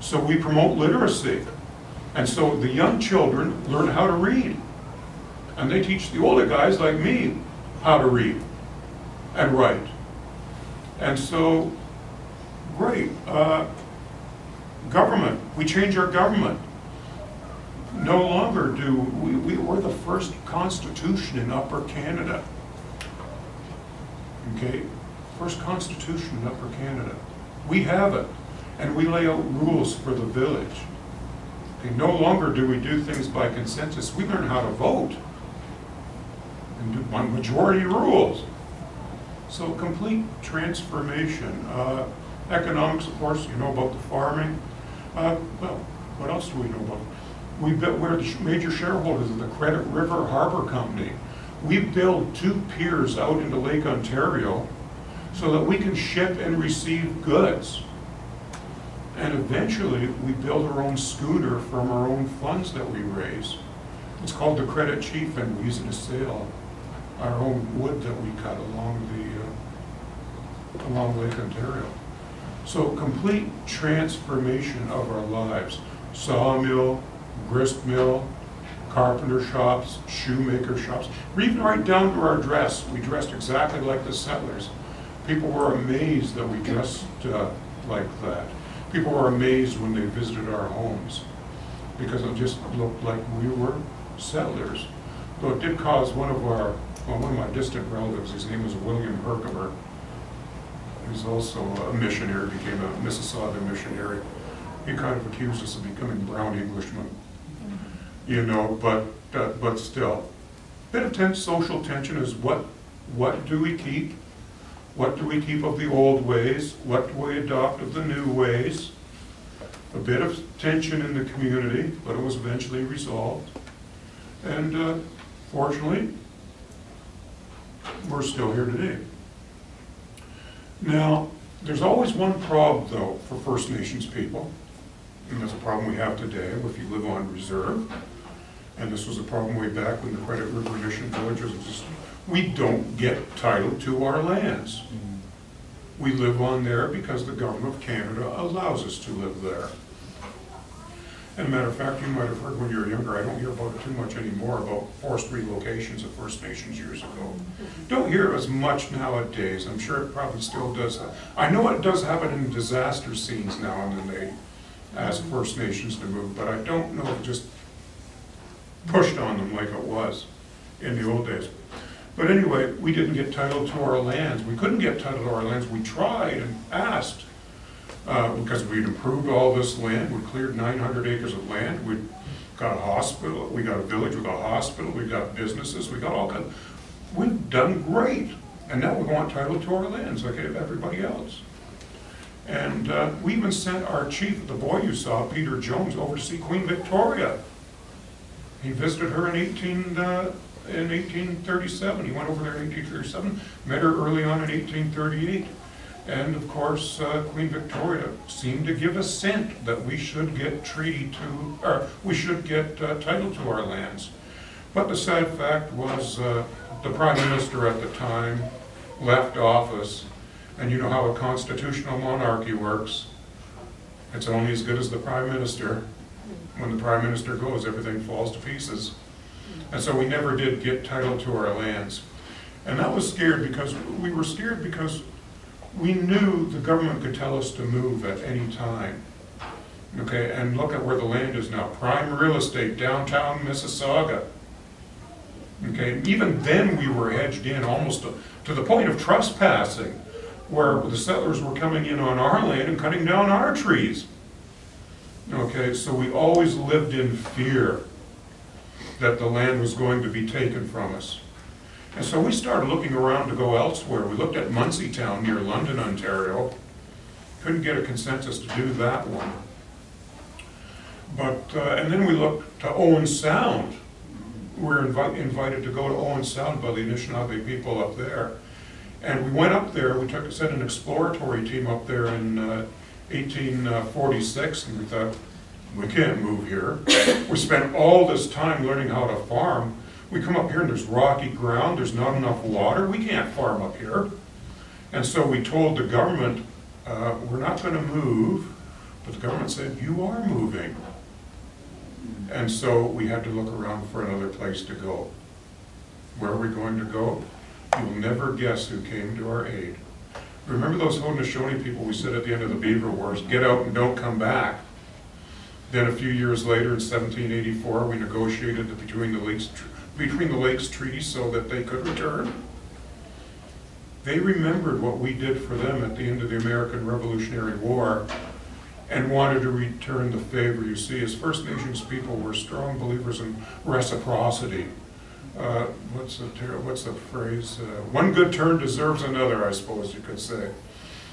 So we promote literacy. And so the young children learn how to read. And they teach the older guys like me how to read and write. And so, great. Uh, government, we change our government. No longer do, we, we were the first constitution in Upper Canada. Okay, first constitution in Upper Canada. We have it, and we lay out rules for the village. Okay, no longer do we do things by consensus, we learn how to vote. And do by majority rules. So complete transformation. Uh, Economics, of course, you know about the farming. Uh, Well, what else do we know about? We built, we're the major shareholders of the Credit River Harbor Company. We build two piers out into Lake Ontario so that we can ship and receive goods. And eventually, we build our own schooner from our own funds that we raise. It's called the Credit Chief, and we use it to sail our own wood that we cut along the, uh, along Lake Ontario. So complete transformation of our lives. Sawmill, grist mill, carpenter shops, shoemaker shops, even right down to our dress. We dressed exactly like the settlers. People were amazed that we dressed uh, like that. People were amazed when they visited our homes because it just looked like we were settlers. Though it did cause one of our, well, one of my distant relatives, his name was William Herkimer, who's also a missionary, became a Mississauga missionary. He kind of accused us of becoming brown Englishmen, you know, but, uh, but still. A bit of tense social tension is what, what do we keep? What do we keep of the old ways? What do we adopt of the new ways? A bit of tension in the community, but it was eventually resolved. And uh, fortunately, we're still here today. Now, there's always one problem, though, for First Nations people, and that's a problem we have today if you live on reserve. And this was a problem way back when the Credit River Mission Villages existed. We don't get title to our lands. Mm-hmm. We live on there because the government of Canada allows us to live there. And a matter of fact, you might have heard when you were younger, I don't hear about it too much anymore, about forced relocations of First Nations years ago. Don't hear as much nowadays, I'm sure it probably still does. I know it does happen in disaster scenes now and then they ask First Nations to move, but I don't know if it just pushed on them like it was in the old days. But anyway, we didn't get title to our lands. We couldn't get title to our lands. We tried and asked, uh, because we'd improved all this land. We cleared nine hundred acres of land. We got a hospital, we got a village with a hospital, we got businesses, we got all kinds. We've done great. And now we want title to our lands like everybody else. And uh, we even sent our chief, the boy you saw, Peter Jones, over to see Queen Victoria. He visited her in 18, uh, in 1837. He went over there in 1837, met her early on in 1838. And of course, uh, Queen Victoria seemed to give assent that we should get treaty to, or we should get uh, title to our lands. But the sad fact was uh, the Prime Minister at the time left office, and you know how a constitutional monarchy works. It's only as good as the Prime Minister. When the Prime Minister goes, everything falls to pieces. And so we never did get title to our lands. And that was scared because, we were scared because we knew the government could tell us to move at any time. Okay, and look at where the land is now, prime real estate, downtown Mississauga. Okay, even then we were hedged in almost to, to the point of trespassing, where the settlers were coming in on our land and cutting down our trees. Okay, so we always lived in fear that the land was going to be taken from us. And so we started looking around to go elsewhere. We looked at Muncey Town near London, Ontario. Couldn't get a consensus to do that one. But, uh, and then we looked to Owen Sound. We were invi invited to go to Owen Sound by the Anishinaabe people up there. And we went up there, we took, sent an exploratory team up there in uh, 1846, and we thought, we can't move here. We spent all this time learning how to farm. We come up here and there's rocky ground, there's not enough water, we can't farm up here. And so we told the government, uh, we're not gonna move, but the government said, you are moving. And so we had to look around for another place to go. Where are we going to go? You'll never guess who came to our aid. Remember those Haudenosaunee people we said at the end of the Beaver Wars, get out and don't come back? Then a few years later, in 1784, we negotiated the Between the Lakes, Between the Lakes Treaty so that they could return. They remembered what we did for them at the end of the American Revolutionary War and wanted to return the favor. You see, as First Nations people, we're strong believers in reciprocity. Uh, what's the what's the phrase? Uh, one good turn deserves another, I suppose you could say.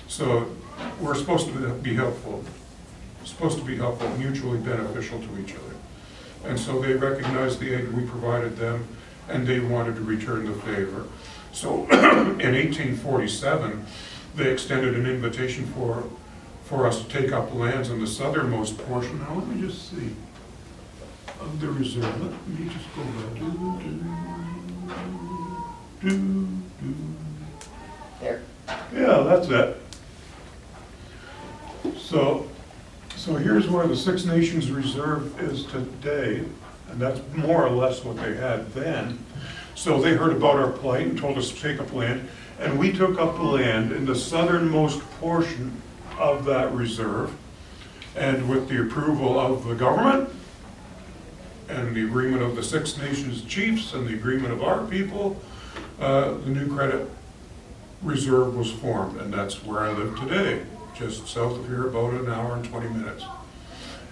So we're supposed to be helpful, supposed to be helpful, mutually beneficial to each other. And so they recognized the aid we provided them, and they wanted to return the favor. So in 1847, they extended an invitation for for us to take up lands in the southernmost portion. Now let me just see of the reserve. Let me just go back. Do, do, do, do. There. Yeah, that's it. So, so here's where the Six Nations Reserve is today. And that's more or less what they had then. So they heard about our plight and told us to take up land. And we took up the land in the southernmost portion of that reserve. And with the approval of the government and the agreement of the Six Nations chiefs and the agreement of our people, uh, the new credit reserve was formed. And that's where I live today, just south of here, about an hour and 20 minutes.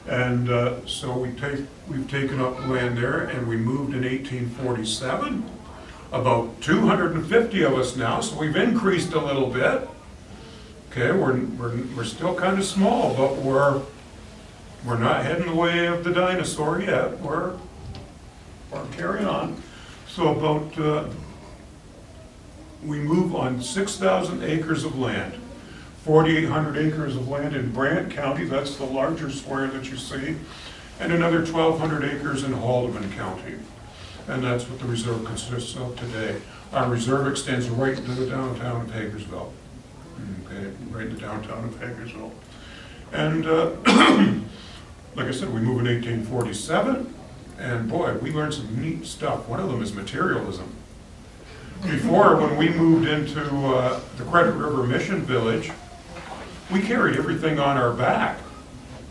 And uh, so we take, we've taken up land there and we moved in 1847. About 250 of us now, so we've increased a little bit. Okay, we're, we're, we're still kind of small, but we're, we're not heading the way of the dinosaur yet. We're, we're carrying on. So about, uh, we move on 6,000 acres of land. 4,800 acres of land in Brant County, that's the larger square that you see, and another 1,200 acres in Haldimand County. And that's what the reserve consists of today. Our reserve extends right into the downtown of Hagersville. Okay, right into downtown of Hagersville. And, uh, like I said, we move in 1847, and boy, we learned some neat stuff. One of them is materialism. Before, when we moved into uh, the Credit River Mission Village, we carried everything on our back,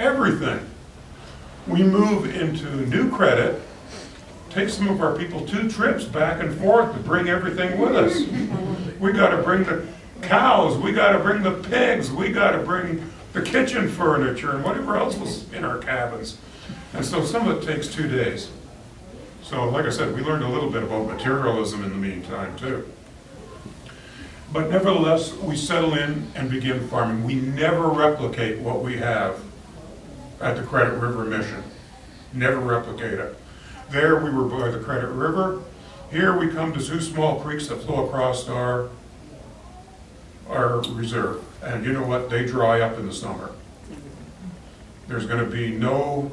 everything. We move into New Credit, take some of our people two trips back and forth to bring everything with us. We gotta bring the cows, we gotta bring the pigs, we gotta bring the kitchen furniture and whatever else was in our cabins. And so some of it takes two days. So like I said, we learned a little bit about materialism in the meantime too. But nevertheless, we settle in and begin farming. We never replicate what we have at the Credit River Mission. Never replicate it. There, we were by the Credit River. Here, we come to two small creeks that flow across our, our reserve. And you know what? They dry up in the summer. There's gonna be no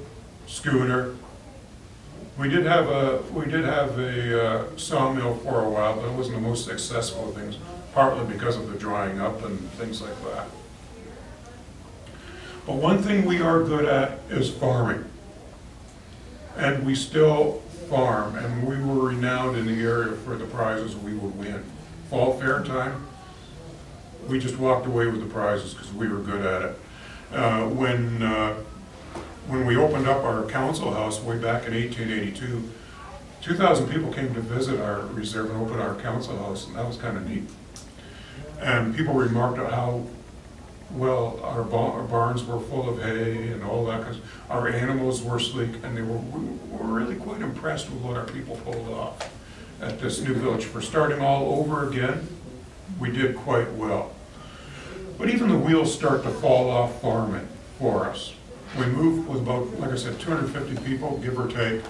schooner. We did have a, we did have a uh, sawmill for a while, but it wasn't the most successful of things, partly because of the drying up and things like that. But one thing we are good at is farming. And we still farm, and we were renowned in the area for the prizes we would win. Fall fair time, we just walked away with the prizes because we were good at it. Uh, When, uh, when we opened up our council house way back in 1882, 2,000 people came to visit our reserve and open our council house, and that was kind of neat. And people remarked how well our our barns were full of hay and all that, because our animals were sleek, and they were, we were really quite impressed with what our people pulled off at this new village. For starting all over again, we did quite well. But even the wheels start to fall off farming for us. We moved with about, like I said, 250 people, give or take.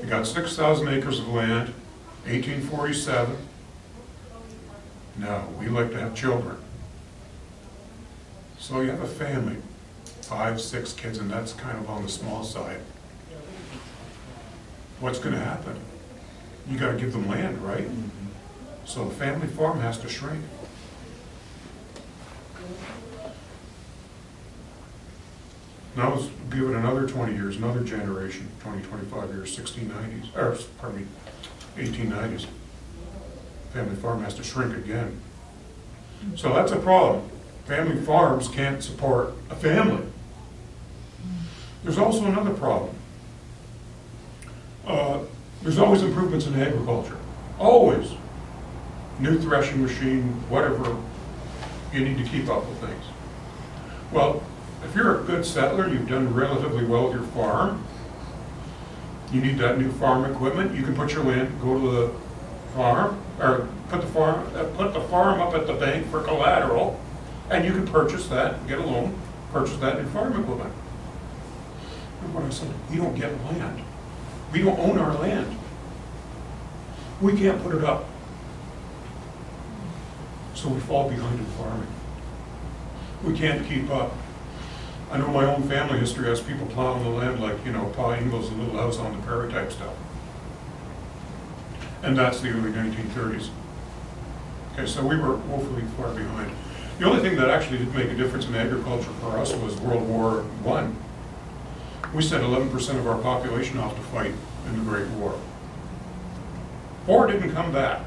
We got 6,000 acres of land, 1847. Now, we like to have children. So you have a family, five, six kids, and that's kind of on the small side. What's gonna happen? You gotta give them land, right? Mm-hmm. So the family farm has to shrink. Now let's give it another twenty years, another generation, 20, 25 years, sixteen nineties, or, pardon me, eighteen nineties. Family farm has to shrink again. So that's a problem. Family farms can't support a family. There's also another problem. Uh, There's always improvements in agriculture, always. New threshing machine, whatever, you need to keep up with things. Well, if you're a good settler, you've done relatively well with your farm, you need that new farm equipment, you can put your land, go to the farm, or put the farm, uh, put the farm up at the bank for collateral, and you can purchase that, get a loan, purchase that new farm equipment. What I said, we don't get land. We don't own our land. We can't put it up. So we fall behind in farming. We can't keep up. I know my own family history has people plowing the land like, you know, Pa Ingalls, little house on the prairie type stuff. And that's the early nineteen thirties. Okay, so we were woefully far behind. The only thing that actually did make a difference in agriculture for us was World War One. We sent eleven percent of our population off to fight in the Great War. Or didn't come back.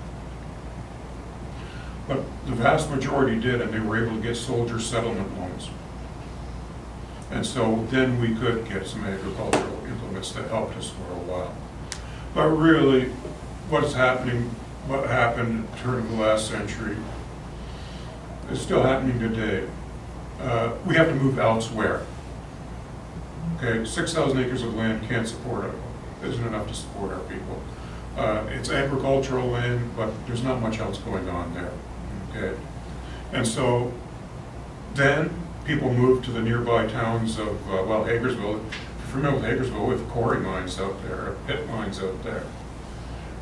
But the vast majority did, and they were able to get soldier settlement loans. And so then we could get some agricultural implements that helped us for a while. But really, what's happening, what happened turn of the last century, is still happening today. Uh, We have to move elsewhere. Okay, six thousand acres of land can't support it, isn't enough to support our people. Uh, It's agricultural land, but there's not much else going on there, okay? And so then people moved to the nearby towns of, uh, well, Hagersville. If you're familiar with Hagersville, have quarry mines out there, pit mines out there.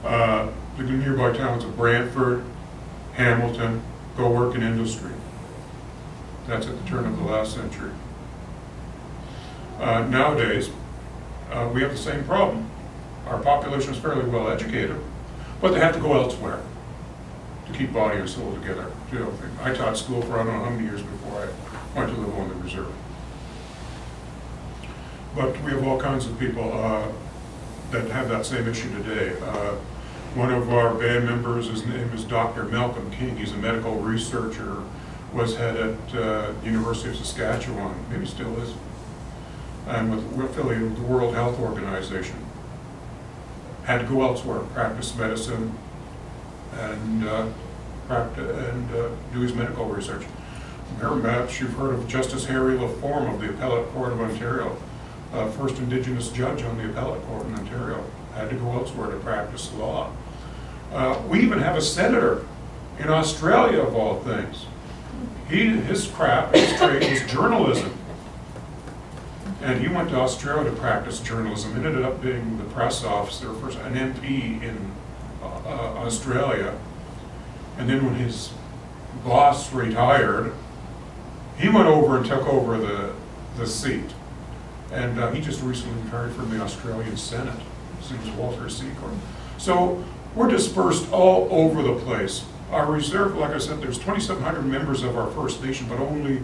Uh, The nearby towns of Brantford, Hamilton, go work in industry. That's at the turn of the last century. Uh, Nowadays, uh, we have the same problem. Our population is fairly well educated, but they have to go elsewhere to keep body and soul together. You know, I taught school for I don't know how many years before I went to live on the reserve. But we have all kinds of people uh, that have that same issue today. One of our band members, his name is Dr. Malcolm King, he's a medical researcher, was head at uh, University of Saskatchewan, maybe still is, and with, affiliated with the World Health Organization. Had to go elsewhere, practice medicine, and uh, and uh, do his medical research. Perhaps you've heard of Justice Harry LaForme of the Appellate Court of Ontario, uh, first Indigenous judge on the Appellate Court in Ontario. Had to go elsewhere to practice law. Uh, We even have a senator in Australia, of all things. He, his crap, his trade was journalism. And he went to Australia to practice journalism, ended up being the press officer for an MP in uh, uh, Australia. And then when his boss retired, he went over and took over the, the seat. And uh, he just recently retired from the Australian Senate. His name is Walter Secord. So we're dispersed all over the place. Our reserve, like I said, there's 2,700 members of our First Nation, but only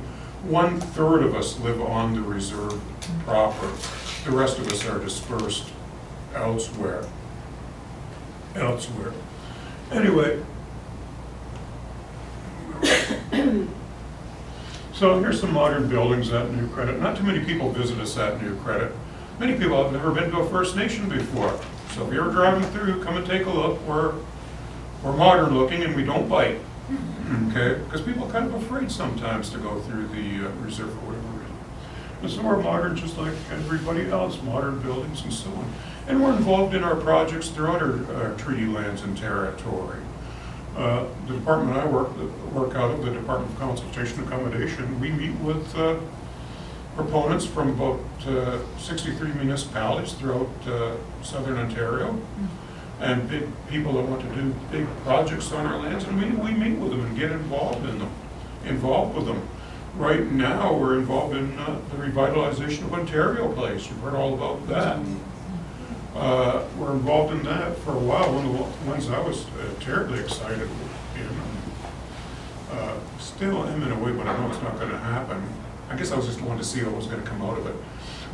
one-third of us live on the reserve proper. The rest of us are dispersed elsewhere. Elsewhere. Anyway. So here's some modern buildings at New Credit. Not too many people visit us at New Credit. Many people have never been to a First Nation before. So if you're driving through, come and take a look. We're, we're modern looking and we don't bite. Okay? Because people are kind of afraid sometimes to go through the uh, reserve for whatever reason. And so we're modern just like everybody else, modern buildings and so on. And we're involved in our projects throughout our uh, treaty lands and territory. Uh, The department I work, work out of, the Department of Consultation and Accommodation, we meet with uh, proponents from about uh, 63 municipalities throughout uh, southern Ontario, and big people that want to do big projects on our lands, and we, we meet with them and get involved in them, involved with them. Right now, we're involved in uh, the revitalization of Ontario Place, you've heard all about that. Uh, We're involved in that for a while, one of the ones I was uh, terribly excited in. uh, Still am in a way, but I know it's not gonna happen. I guess I was just wanting to see what was gonna come out of it.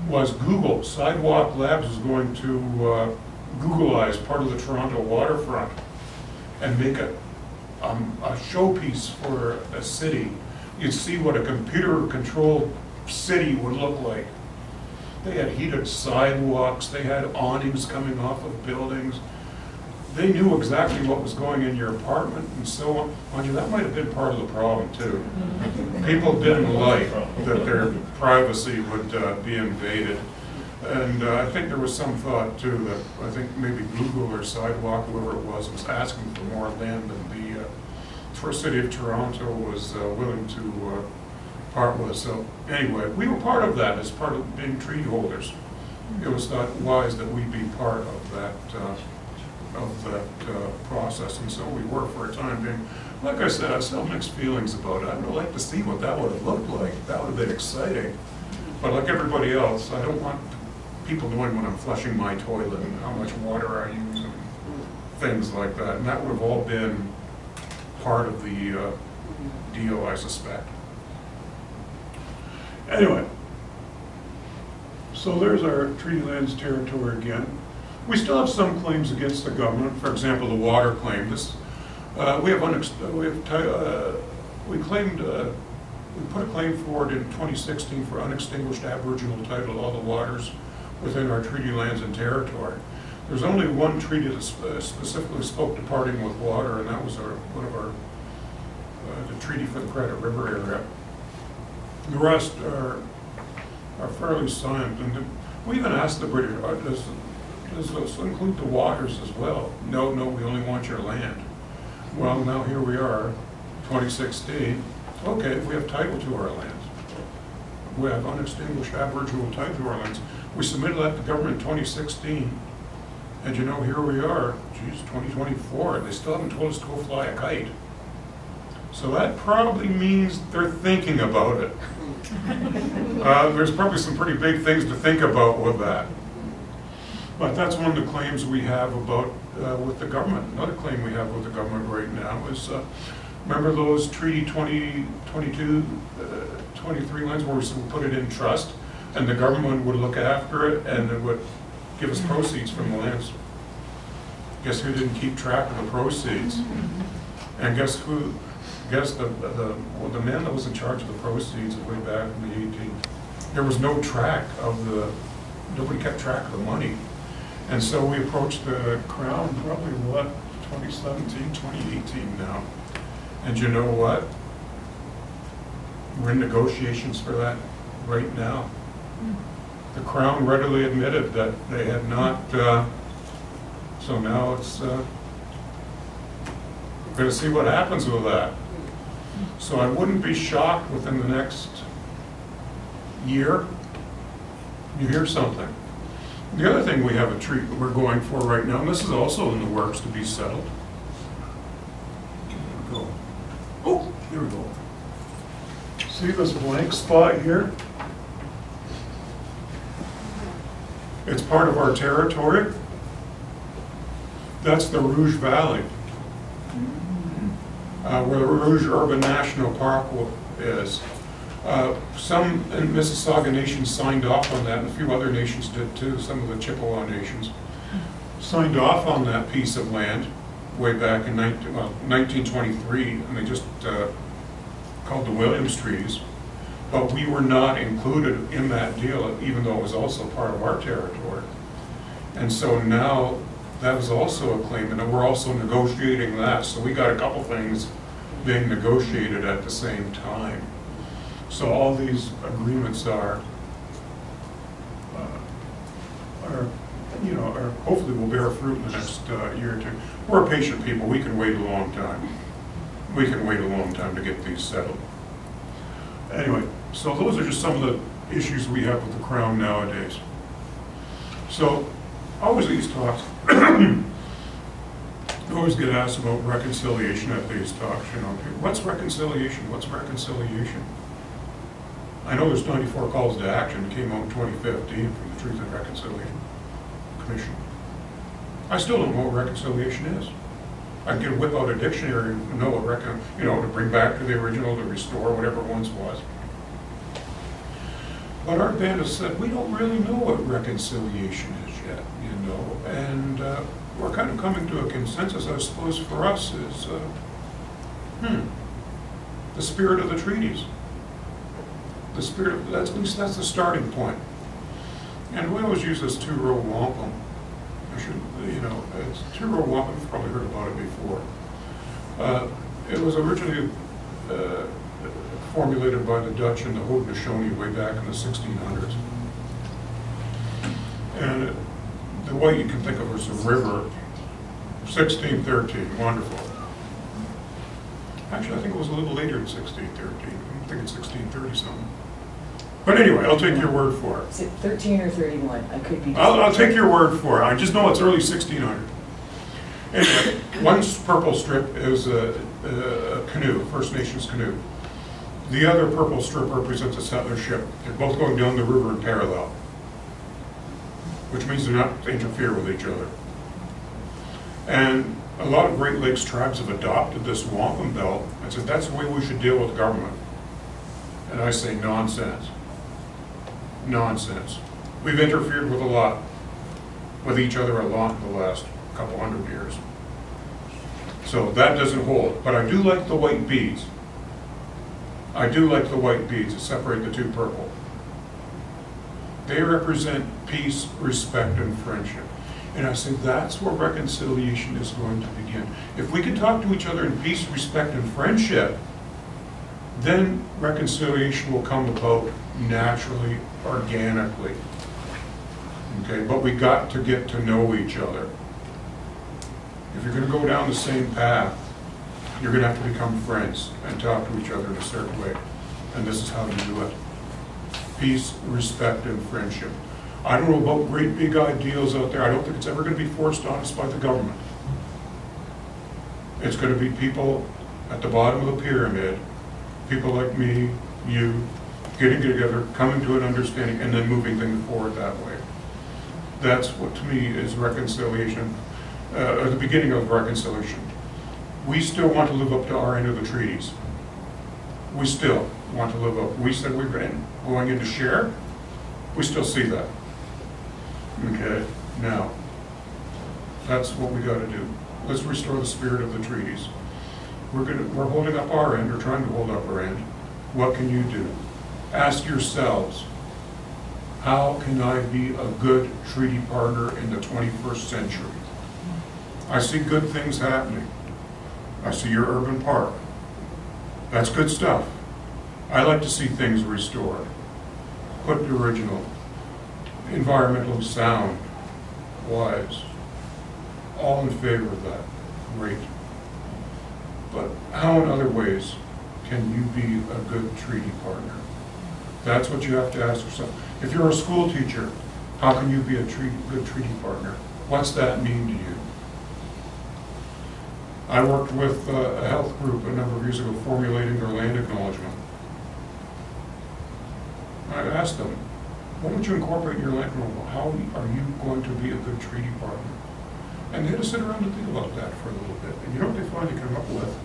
Was Google, Sidewalk Labs is going to uh, Googleize part of the Toronto waterfront and make a, um, a showpiece for a city. You'd see what a computer-controlled city would look like. They had heated sidewalks, they had awnings coming off of buildings. They knew exactly what was going in your apartment and so on. Mind you, that might have been part of the problem too. People didn't like that their privacy would uh, be invaded. And uh, I think there was some thought too that, I think maybe Google or Sidewalk, whoever it was, was asking for more land than the uh, First City of Toronto was uh, willing to uh, part with. So anyway, we were part of that as part of being tree holders. It was not wise that we be part of that, uh, of that uh, process, and so we were for a time being. Like I said, I still have mixed feelings about it. I'd like to see what that would have looked like. That would have been exciting. But like everybody else, I don't want people knowing when I'm flushing my toilet and how much water I use and things like that. And that would have all been part of the uh, deal, I suspect. Anyway, so there's our treaty lands territory again. We still have some claims against the government, for example, the water claim. This, uh, we have, unex- we have, uh, we claimed, uh, we put a claim forward in 2016 for unextinguished aboriginal title to all the waters within our treaty lands and territory. There's only one treaty that sp- specifically spoke to parting with water, and that was our, one of our, uh, the treaty for the Credit River area. The rest are, are fairly silent, and we even asked the British, uh, does, does this include the waters as well? No, no, we only want your land. Well, now here we are, 2016, okay, we have title to our lands. We have unextinguished aboriginal title to our lands. We submitted that to government in 2016, and you know, here we are, geez, 2024, and they still haven't told us to go fly a kite. So that probably means they're thinking about it. Uh, There's probably some pretty big things to think about with that. But that's one of the claims we have about, uh, with the government. Another claim we have with the government right now is, uh, remember those Treaty 20, 22, uh, 23 lands where we put it in trust? And the government would look after it and it would give us proceeds from the lands. Guess who didn't keep track of the proceeds? And guess who, guess the, the, well, the man that was in charge of the proceeds way back in the eighteen, there was no track of the, nobody kept track of the money. And so we approached the Crown probably what, 2017, 2018 now. And you know what? We're in negotiations for that right now. The Crown readily admitted that they had not, uh, so now it's, uh, we're gonna see what happens with that. So I wouldn't be shocked within the next year, you hear something. The other thing we have a treat we're going for right now, and this is also in the works to be settled. Here we go. Oh, here we go. See this blank spot here? It's part of our territory. That's the Rouge Valley uh, where the Rouge Urban National Park is. Uh, Some Mississauga nations signed off on that, and a few other nations did too, some of the Chippewa nations. Signed off on that piece of land way back in 19 well, 1923, and they just uh, called the Williams Treaties. But we were not included in that deal, even though it was also part of our territory. And so now, that is also a claim, and we're also negotiating that, so we got a couple things being negotiated at the same time. So all these agreements are, uh, are, you know, are, hopefully will bear fruit in the next uh, year or two. We're patient people, we can wait a long time. We can wait a long time to get these settled. Anyway, so those are just some of the issues we have with the Crown nowadays. So, always these talks, I always get asked about reconciliation at these talks, you know, what's reconciliation, what's reconciliation? I know there's 94 calls to action that came out in 2015 from the Truth and Reconciliation Commission. I still don't know what reconciliation is. I can whip out a dictionary and know what recon, you know, to bring back to the original, to restore whatever once was. But our band has said, we don't really know what reconciliation is and uh, we're kind of coming to a consensus, I suppose, for us is, uh, hmm, the spirit of the treaties. The spirit, of that's, at least that's the starting point. And we always use this two-row wampum. I should, you know, it's two-row wampum, you've probably heard about it before. Uh, It was originally uh, formulated by the Dutch and the Haudenosaunee way back in the 1600s. And the way you can think of it as a river, 1613, wonderful. Actually, I think it was a little later than 1613, I think it's 1630 something. But anyway, I'll take your word for it. Is it thirteen or thirty-one? I could be. I'll, I'll take your word for it, I just know it's early 1600. Anyway, one purple strip is a a canoe, First Nations canoe. The other purple strip represents a settler ship. They're both going down the river in parallel, which means they're not interfere with each other. And a lot of Great Lakes tribes have adopted this wampum belt and said, that's the way we should deal with government. And I say nonsense. Nonsense. We've interfered with a lot. with each other a lot in the last couple hundred years. So that doesn't hold, but I do like the white beads. I do like the white beads that separate the two purple. They represent peace, respect, and friendship. And I say that's where reconciliation is going to begin. If we can talk to each other in peace, respect, and friendship, then reconciliation will come about naturally, organically. Okay, but we got to get to know each other. If you're gonna go down the same path, you're gonna have to become friends and talk to each other in a certain way. And this is how you do it. Peace, respect, and friendship. I don't know about great big ideals out there. I don't think it's ever gonna be forced on us by the government. It's gonna be people at the bottom of the pyramid, people like me, you, getting together, coming to an understanding, and then moving things forward that way. That's what to me is reconciliation, uh, or the beginning of reconciliation. We still want to live up to our end of the treaties. We still want to live up, we said we were in- going into share, we still see that. Okay, now, that's what we gotta do. Let's restore the spirit of the treaties. We're gonna, we're holding up our end, or trying to hold up our end. What can you do? Ask yourselves, how can I be a good treaty partner in the 21st century? I see good things happening. I see your urban park. That's good stuff. I like to see things restored. Put the original, environmental sound, wise, all in favor of that. Great. But how in other ways can you be a good treaty partner? That's what you have to ask yourself. If you're a school teacher, how can you be a treaty, good treaty partner? What's that mean to you? I worked with uh, a health group a number of years ago formulating their land acknowledgement. I asked them, what would you incorporate in your land acknowledgement? How are you going to be a good treaty partner? And they had to sit around and think about that for a little bit. And you know what they finally came up with?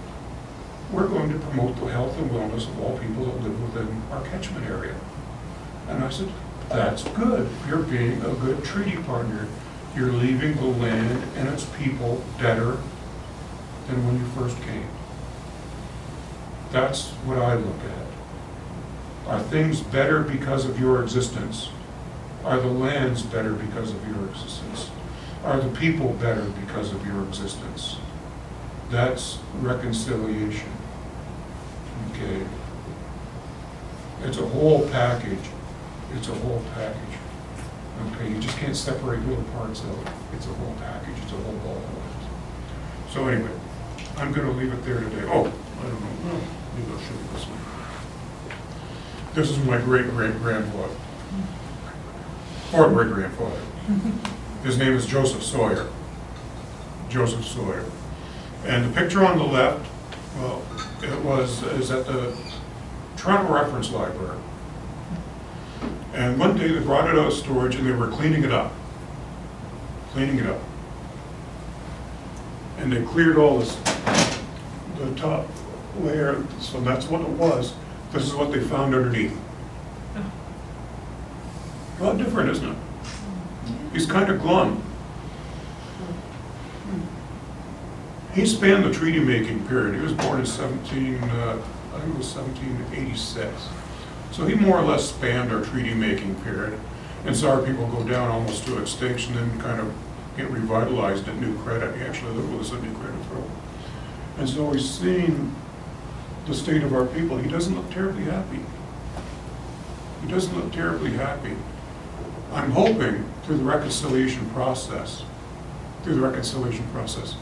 We're going to promote the health and wellness of all people that live within our catchment area. And I said, that's good. You're being a good treaty partner. You're leaving the land and its people better than when you first came. That's what I look at. Are things better because of your existence? Are the lands better because of your existence? Are the people better because of your existence? That's reconciliation. Okay? It's a whole package. It's a whole package. Okay, you just can't separate little parts of it. It's a whole package, it's a whole ball of wax. So anyway, I'm gonna leave it there today. Oh, I don't know, maybe I'll show you this one. This is my great-great-grandfather. Or great-grandfather. His name is Joseph Sawyer. Joseph Sawyer. And the picture on the left, well, it was, is at the Toronto Reference Library. And one day they brought it out of storage and they were cleaning it up. Cleaning it up. And they cleared all this, the top layer, so that's what it was. This is what they found underneath. A lot different, isn't it? He's kind of glum. He spanned the treaty-making period. He was born in 17, uh, I think it was 1786. So he more or less spanned our treaty-making period and saw our people go down almost to extinction and kind of get revitalized at New Credit. He actually lived with us at New Credit for. And so he's seen the state of our people. He doesn't look terribly happy. He doesn't look terribly happy. I'm hoping through the reconciliation process, through the reconciliation process,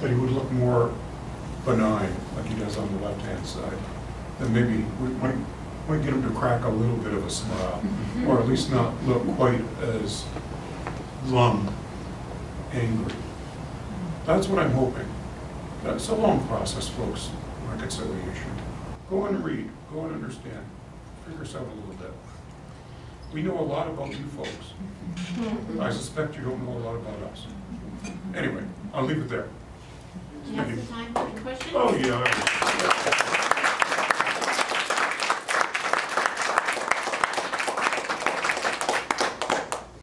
that he would look more benign, like he does on the left-hand side. Then maybe we might, might get him to crack a little bit of a smile, mm-hmm. or at least not look quite as glum, angry. That's what I'm hoping. That's a long process, folks, reconciliation. Go and read, go and understand, figure us out a little bit. We know a lot about you folks. I suspect you don't know a lot about us. Anyway, I'll leave it there. Do you have the time for the question? Oh, yeah.